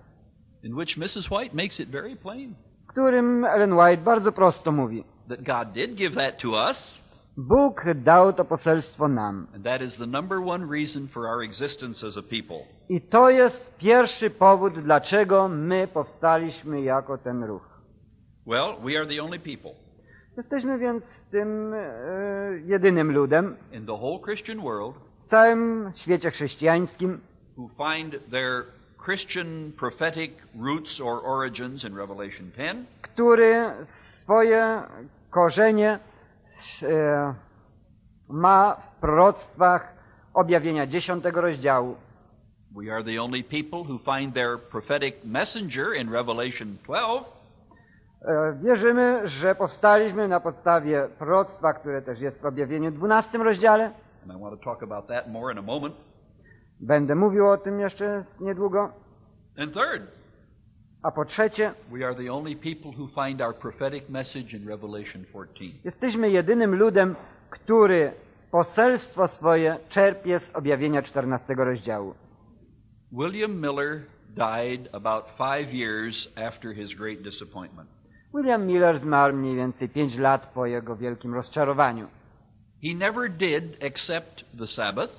S1: in which Mrs. White makes it very plain
S2: w którym Ellen White bardzo prosto mówi:
S1: that God did give that to us,
S2: Bóg dał to poselstwo nam.
S1: that is the number one reason for our existence as a people.
S2: I to jest pierwszy powód, dlaczego my powstaliśmy jako ten ruch.
S1: Well, we are the only people
S2: Jesteśmy więc tym e, jedynym ludem
S1: in the whole Christian world
S2: w całym świecie chrześcijańskim,
S1: who find their Christian prophetic roots or origins in Revelation 10,
S2: który swoje korzenie ma w proroctwach objawienia dziesiątego rozdziału.
S1: We are the only people who find their prophetic messenger in Revelation 12,
S2: E, Wierzymy, że powstaliśmy na podstawie proroctwa, które też jest w objawieniu 12 rozdziale.
S1: and I want to talk about that more in a moment.
S2: Będę mówił o tym jeszcze niedługo.
S1: And third,
S2: A po trzecie,
S1: we are the only people who find our prophetic message in Revelation 14.
S2: jesteśmy jedynym ludem, który poselstwo swoje czerpie z objawienia 14 rozdziału.
S1: William Miller died about five years after his great disappointment.
S2: William Miller zmarł mniej więcej 5 lat po jego wielkim rozczarowaniu.
S1: He never did accept the Sabbath,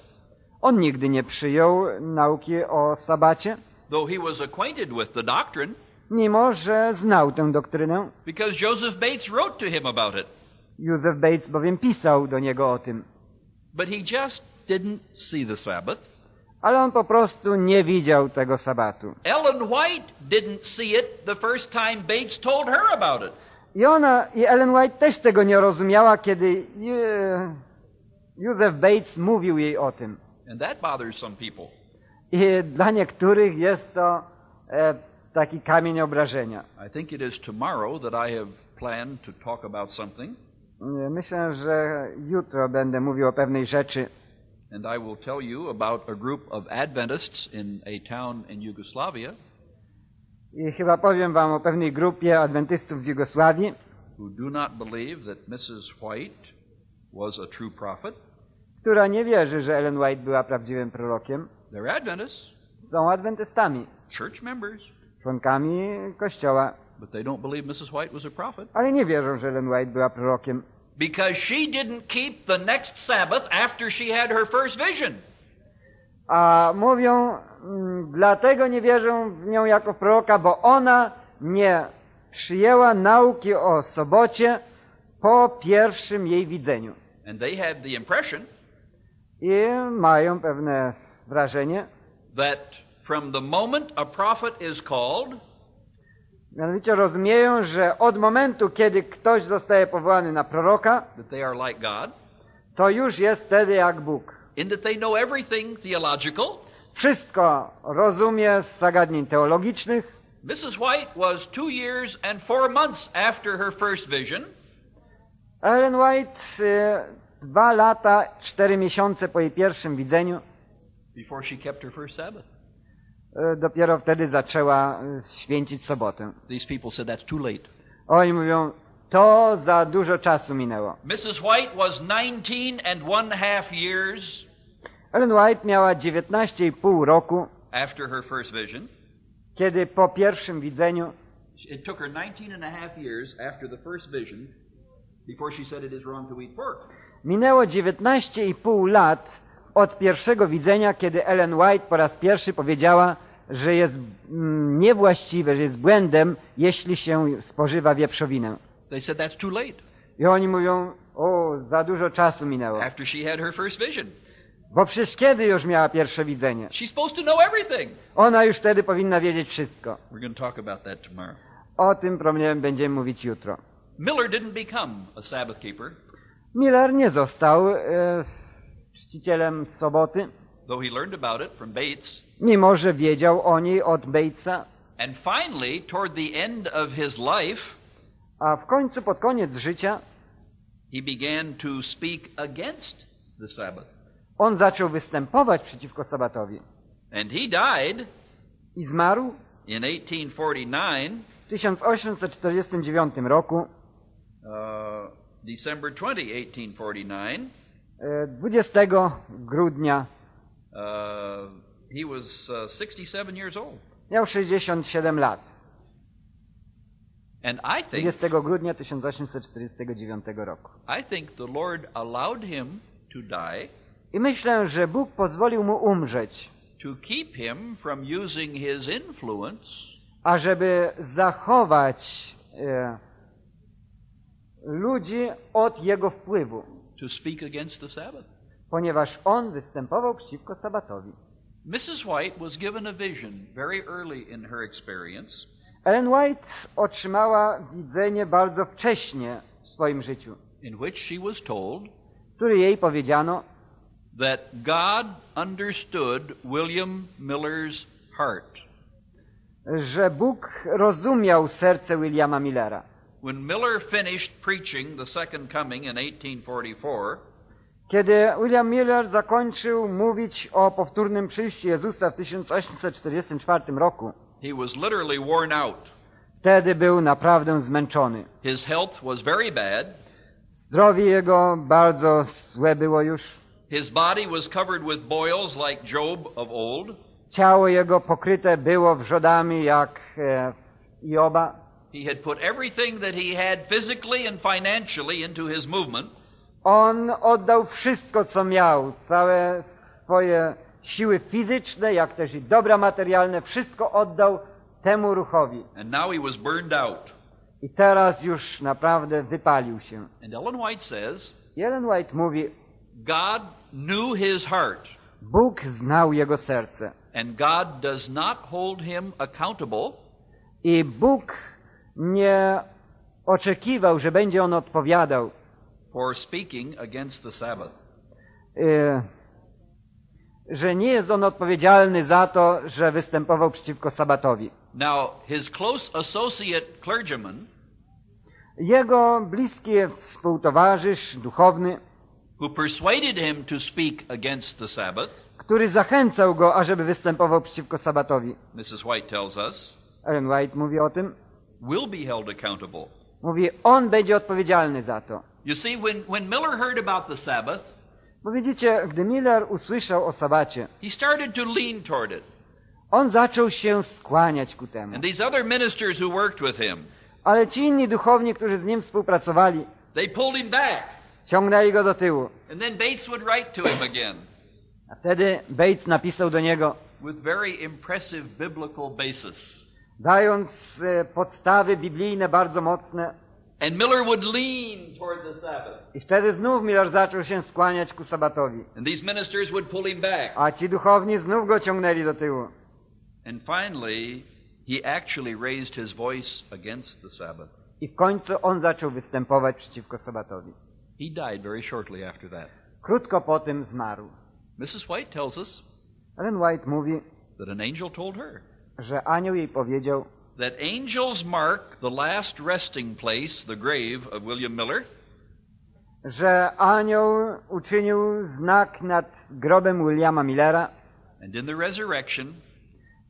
S2: On nigdy nie przyjął nauki o sabacie,
S1: though he was acquainted with the doctrine,
S2: mimo że znał tę doktrynę.
S1: because Joseph Bates wrote to him about it.
S2: Józef Bates bowiem pisał do niego o tym.
S1: But he just didn't see the Sabbath.
S2: Ale on po prostu nie widział tego sabatu.
S1: Ellen White didn't see it the first time Bates told her about it.
S2: I ona, i Ellen White też tego nie rozumiała, kiedy e, Józef Bates mówił jej o tym.
S1: And that bothers some people.
S2: I dla niektórych jest to e, taki kamień obrażenia.
S1: I think it is tomorrow that I have planned to talk about something,
S2: Myślę, że jutro będę mówił o pewnej rzeczy.
S1: and I will tell you about a group of Adventists in a town in Yugoslavia
S2: I chyba powiem wam o pewnej grupie adwentystów z Jugosławii,
S1: who do not believe that Mrs. White was a true prophet.
S2: która nie wierzy, że Ellen White była prawdziwym prorokiem.
S1: They're Adventists,
S2: Są adwentystami,
S1: church members,
S2: członkami kościoła,
S1: but they don't believe Mrs. White was a prophet
S2: ale nie wierzą, że Ellen White była prorokiem.
S1: because she didn't keep the next Sabbath after she had her first vision.
S2: A mówią, mm, dlatego nie wierzą w nią jako proroka, bo ona nie przyjęła nauki o sobocie po pierwszym jej widzeniu.
S1: And they had the impression
S2: I mają pewne wrażenie,
S1: that from the moment a prophet is called,
S2: mianowicie rozumieją, że od momentu, kiedy ktoś zostaje powołany na proroka,
S1: that they are like God,
S2: to już jest wtedy jak Bóg.
S1: in that they know everything theological.
S2: Wszystko rozumie z zagadnień teologicznych.
S1: Mrs. White was two years and four months after her first vision,
S2: Ellen White y, dwa lata, cztery miesiące po jej pierwszym widzeniu
S1: before she kept her first Sabbath.
S2: y, dopiero wtedy zaczęła y, święcić sobotę.
S1: These people said that's too late.
S2: Oni mówią, to za dużo czasu minęło.
S1: Mrs. White was 19 and one half years
S2: Ellen White miała 19,5 roku,
S1: after her first vision.
S2: kiedy po pierwszym widzeniu
S1: It took her 19 and a half years after the first vision before she said it is wrong to eat pork.
S2: minęło 19,5 lat od pierwszego widzenia, kiedy Ellen White po raz pierwszy powiedziała, że jest mm, niewłaściwe, że jest błędem, jeśli się spożywa wieprzowinę.
S1: They said that's too late
S2: I oni mówią, o, za dużo czasu minęło.
S1: after she had her first vision.
S2: Bo przecież kiedy już miała pierwsze widzenie?
S1: She's supposed to know everything.
S2: Ona już wtedy powinna wiedzieć wszystko.
S1: We're going to talk about that tomorrow.
S2: O tym problemie będziemy mówić jutro.
S1: Miller didn't become a Sabbath keeper,
S2: Miller nie został e, czcicielem soboty,
S1: though he learned about it from Bates.
S2: mimo że wiedział o niej od Batesa,
S1: And finally, toward the end of his life,
S2: a w końcu pod koniec życia
S1: he began to speak against the Sabbath.
S2: on zaczął występować przeciwko sabatowi.
S1: And he died
S2: I zmarł
S1: in 1849,
S2: w 1849 roku,
S1: uh, December 20, 1849,
S2: E, 20 grudnia
S1: Uh, he was uh, 67 years old.
S2: miał 67 lat.
S1: And I think
S2: 20 grudnia 1849 roku.
S1: I think the Lord allowed him to die
S2: I myślę, że Bóg pozwolił mu umrzeć,
S1: to keep him from using his influence
S2: ażeby zachować e, ludzi od jego wpływu,
S1: to speak against the Sabbath.
S2: ponieważ on występował przeciwko sabatowi.
S1: Mrs. White was given a vision very early in her experience
S2: Ellen White otrzymała widzenie bardzo wcześnie w swoim życiu,
S1: in which she was told
S2: w której jej powiedziano,
S1: that God understood William Miller's heart.
S2: że Bóg rozumiał serce Williama Millera.
S1: When Miller finished preaching the second coming in 1844,
S2: Kiedy William Miller zakończył mówić o powtórnym przyjściu Jezusa w 1844 roku,
S1: he was literally worn out.
S2: wtedy był naprawdę zmęczony.
S1: His health was very bad.
S2: Zdrowie jego bardzo złe było już.
S1: His body was covered with boils like Job of old.
S2: Ciało jego pokryte było wrzodami jak e, Joba.
S1: He had put everything that he had physically and financially into his movement,
S2: On oddał wszystko, co miał, całe swoje siły fizyczne, jak też i dobra materialne, wszystko oddał temu ruchowi.
S1: and now he was burned out.
S2: I teraz już naprawdę wypalił się.
S1: And Ellen White says,
S2: Ellen White mówi,
S1: God knew his heart,
S2: Bóg znał jego serce.
S1: and God does not hold him accountable
S2: I Bóg nie oczekiwał, że będzie on odpowiadał,
S1: for speaking against the Sabbath.
S2: y, że nie jest on odpowiedzialny za to, że występował przeciwko sabatowi.
S1: Now, his close associate clergyman,
S2: Jego bliski współtowarzysz duchowny,
S1: who persuaded him to speak against the Sabbath,
S2: który zachęcał go, ażeby występował przeciwko sabatowi.
S1: Mrs. White tells us,
S2: Ellen White mówi o tym.
S1: Will be held accountable.
S2: Mówi, on będzie odpowiedzialny za to.
S1: You see, when, when Miller heard about the Sabbath,
S2: Bo widzicie, gdy Miller usłyszał o sabacie,
S1: he started to lean toward it.
S2: on zaczął się skłaniać ku temu.
S1: And these other ministers who worked with him,
S2: Ale ci inni duchowni, którzy z nim współpracowali,
S1: they pulled him back.
S2: ciągnęli go do tyłu.
S1: And then Bates would write to him again
S2: A wtedy Bates napisał do niego,
S1: with very impressive biblical basis.
S2: Dając e, podstawy biblijne bardzo mocne.
S1: And Miller would lean toward the Sabbath.
S2: I wtedy znów Miller zaczął się skłaniać ku sabatowi.
S1: And these ministers would pull him back.
S2: A ci duchowni znów go ciągnęli do tyłu.
S1: And finally, he actually raised his voice against the Sabbath.
S2: I w końcu on zaczął występować przeciwko sabatowi.
S1: He died very shortly after that.
S2: Krótko po tym zmarł.
S1: Mrs. White tells us
S2: Ellen White mówi,
S1: that an angel told her
S2: że anioł jej powiedział,
S1: that angels mark the last resting place, the grave of William Miller,
S2: że anioł uczynił znak nad grobem Williama Millera
S1: and in the resurrection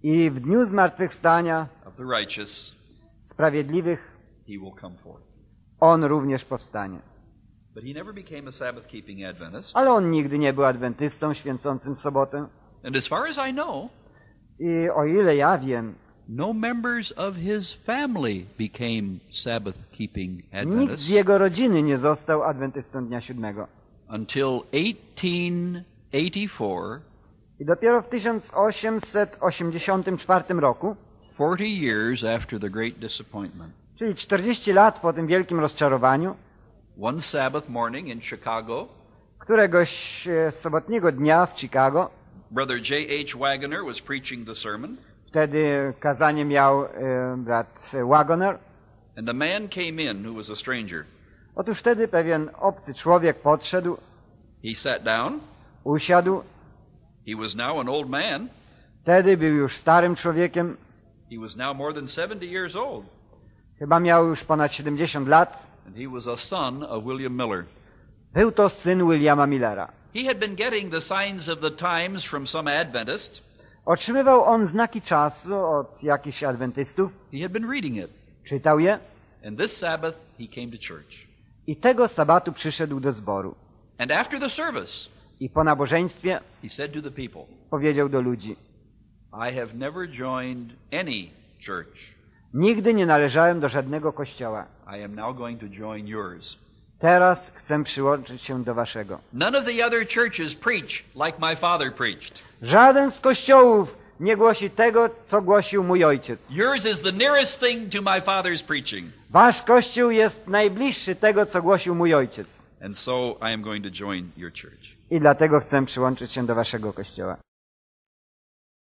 S2: i w dniu zmartwychwstania
S1: of the righteous,
S2: sprawiedliwych
S1: he will come forth.
S2: on również powstanie.
S1: But he never became a Sabbath keeping Adventist.
S2: Ale on nigdy nie był adwentystą święcącym sobotę.
S1: And as far as I know,
S2: I o ile ja wiem,
S1: no members of his family became Sabbath keeping
S2: nikt z
S1: Adventists
S2: jego rodziny nie został adwentystą dnia siódmego.
S1: until 1884,
S2: I dopiero w 1884 roku,
S1: 40 years after the Great Disappointment,
S2: czyli 40 lat po tym wielkim rozczarowaniu,
S1: one Sabbath morning in Chicago,
S2: któregoś e, sobotniego dnia w Chicago,
S1: Brother J.H. Wagoner was preaching the sermon,
S2: wtedy kazanie miał e, brat Wagoner.
S1: and a man came in who was a stranger.
S2: Otóż wtedy pewien obcy człowiek podszedł,
S1: He sat down.
S2: usiadł.
S1: He was now an old man.
S2: Wtedy był już starym człowiekiem,
S1: He was now more than 70 years old,
S2: chyba miał już ponad 70 lat.
S1: and he was a son of William Miller.
S2: Był to syn Williama Millera.
S1: He had been getting the signs of the times from some Adventist.
S2: Otrzymywał on znaki czasu od jakichś adwentystów,
S1: He had been reading it.
S2: czytał je
S1: And this Sabbath, he came to church.
S2: i tego sabatu przyszedł do zboru.
S1: And after the service,
S2: I po nabożeństwie
S1: he said to the people,
S2: powiedział do ludzi:
S1: I have never joined any church.
S2: Nigdy nie należałem do żadnego kościoła.
S1: I am now going to join yours.
S2: Teraz chcę przyłączyć się do waszego.
S1: None of the other churches preach like my father preached.
S2: Żaden z kościołów nie głosi tego, co głosił mój ojciec.
S1: Yours is the nearest thing to my father's preaching.
S2: Wasz kościół jest najbliższy tego, co głosił mój ojciec.
S1: And so I am going to join your church.
S2: I dlatego chcę przyłączyć się do waszego kościoła.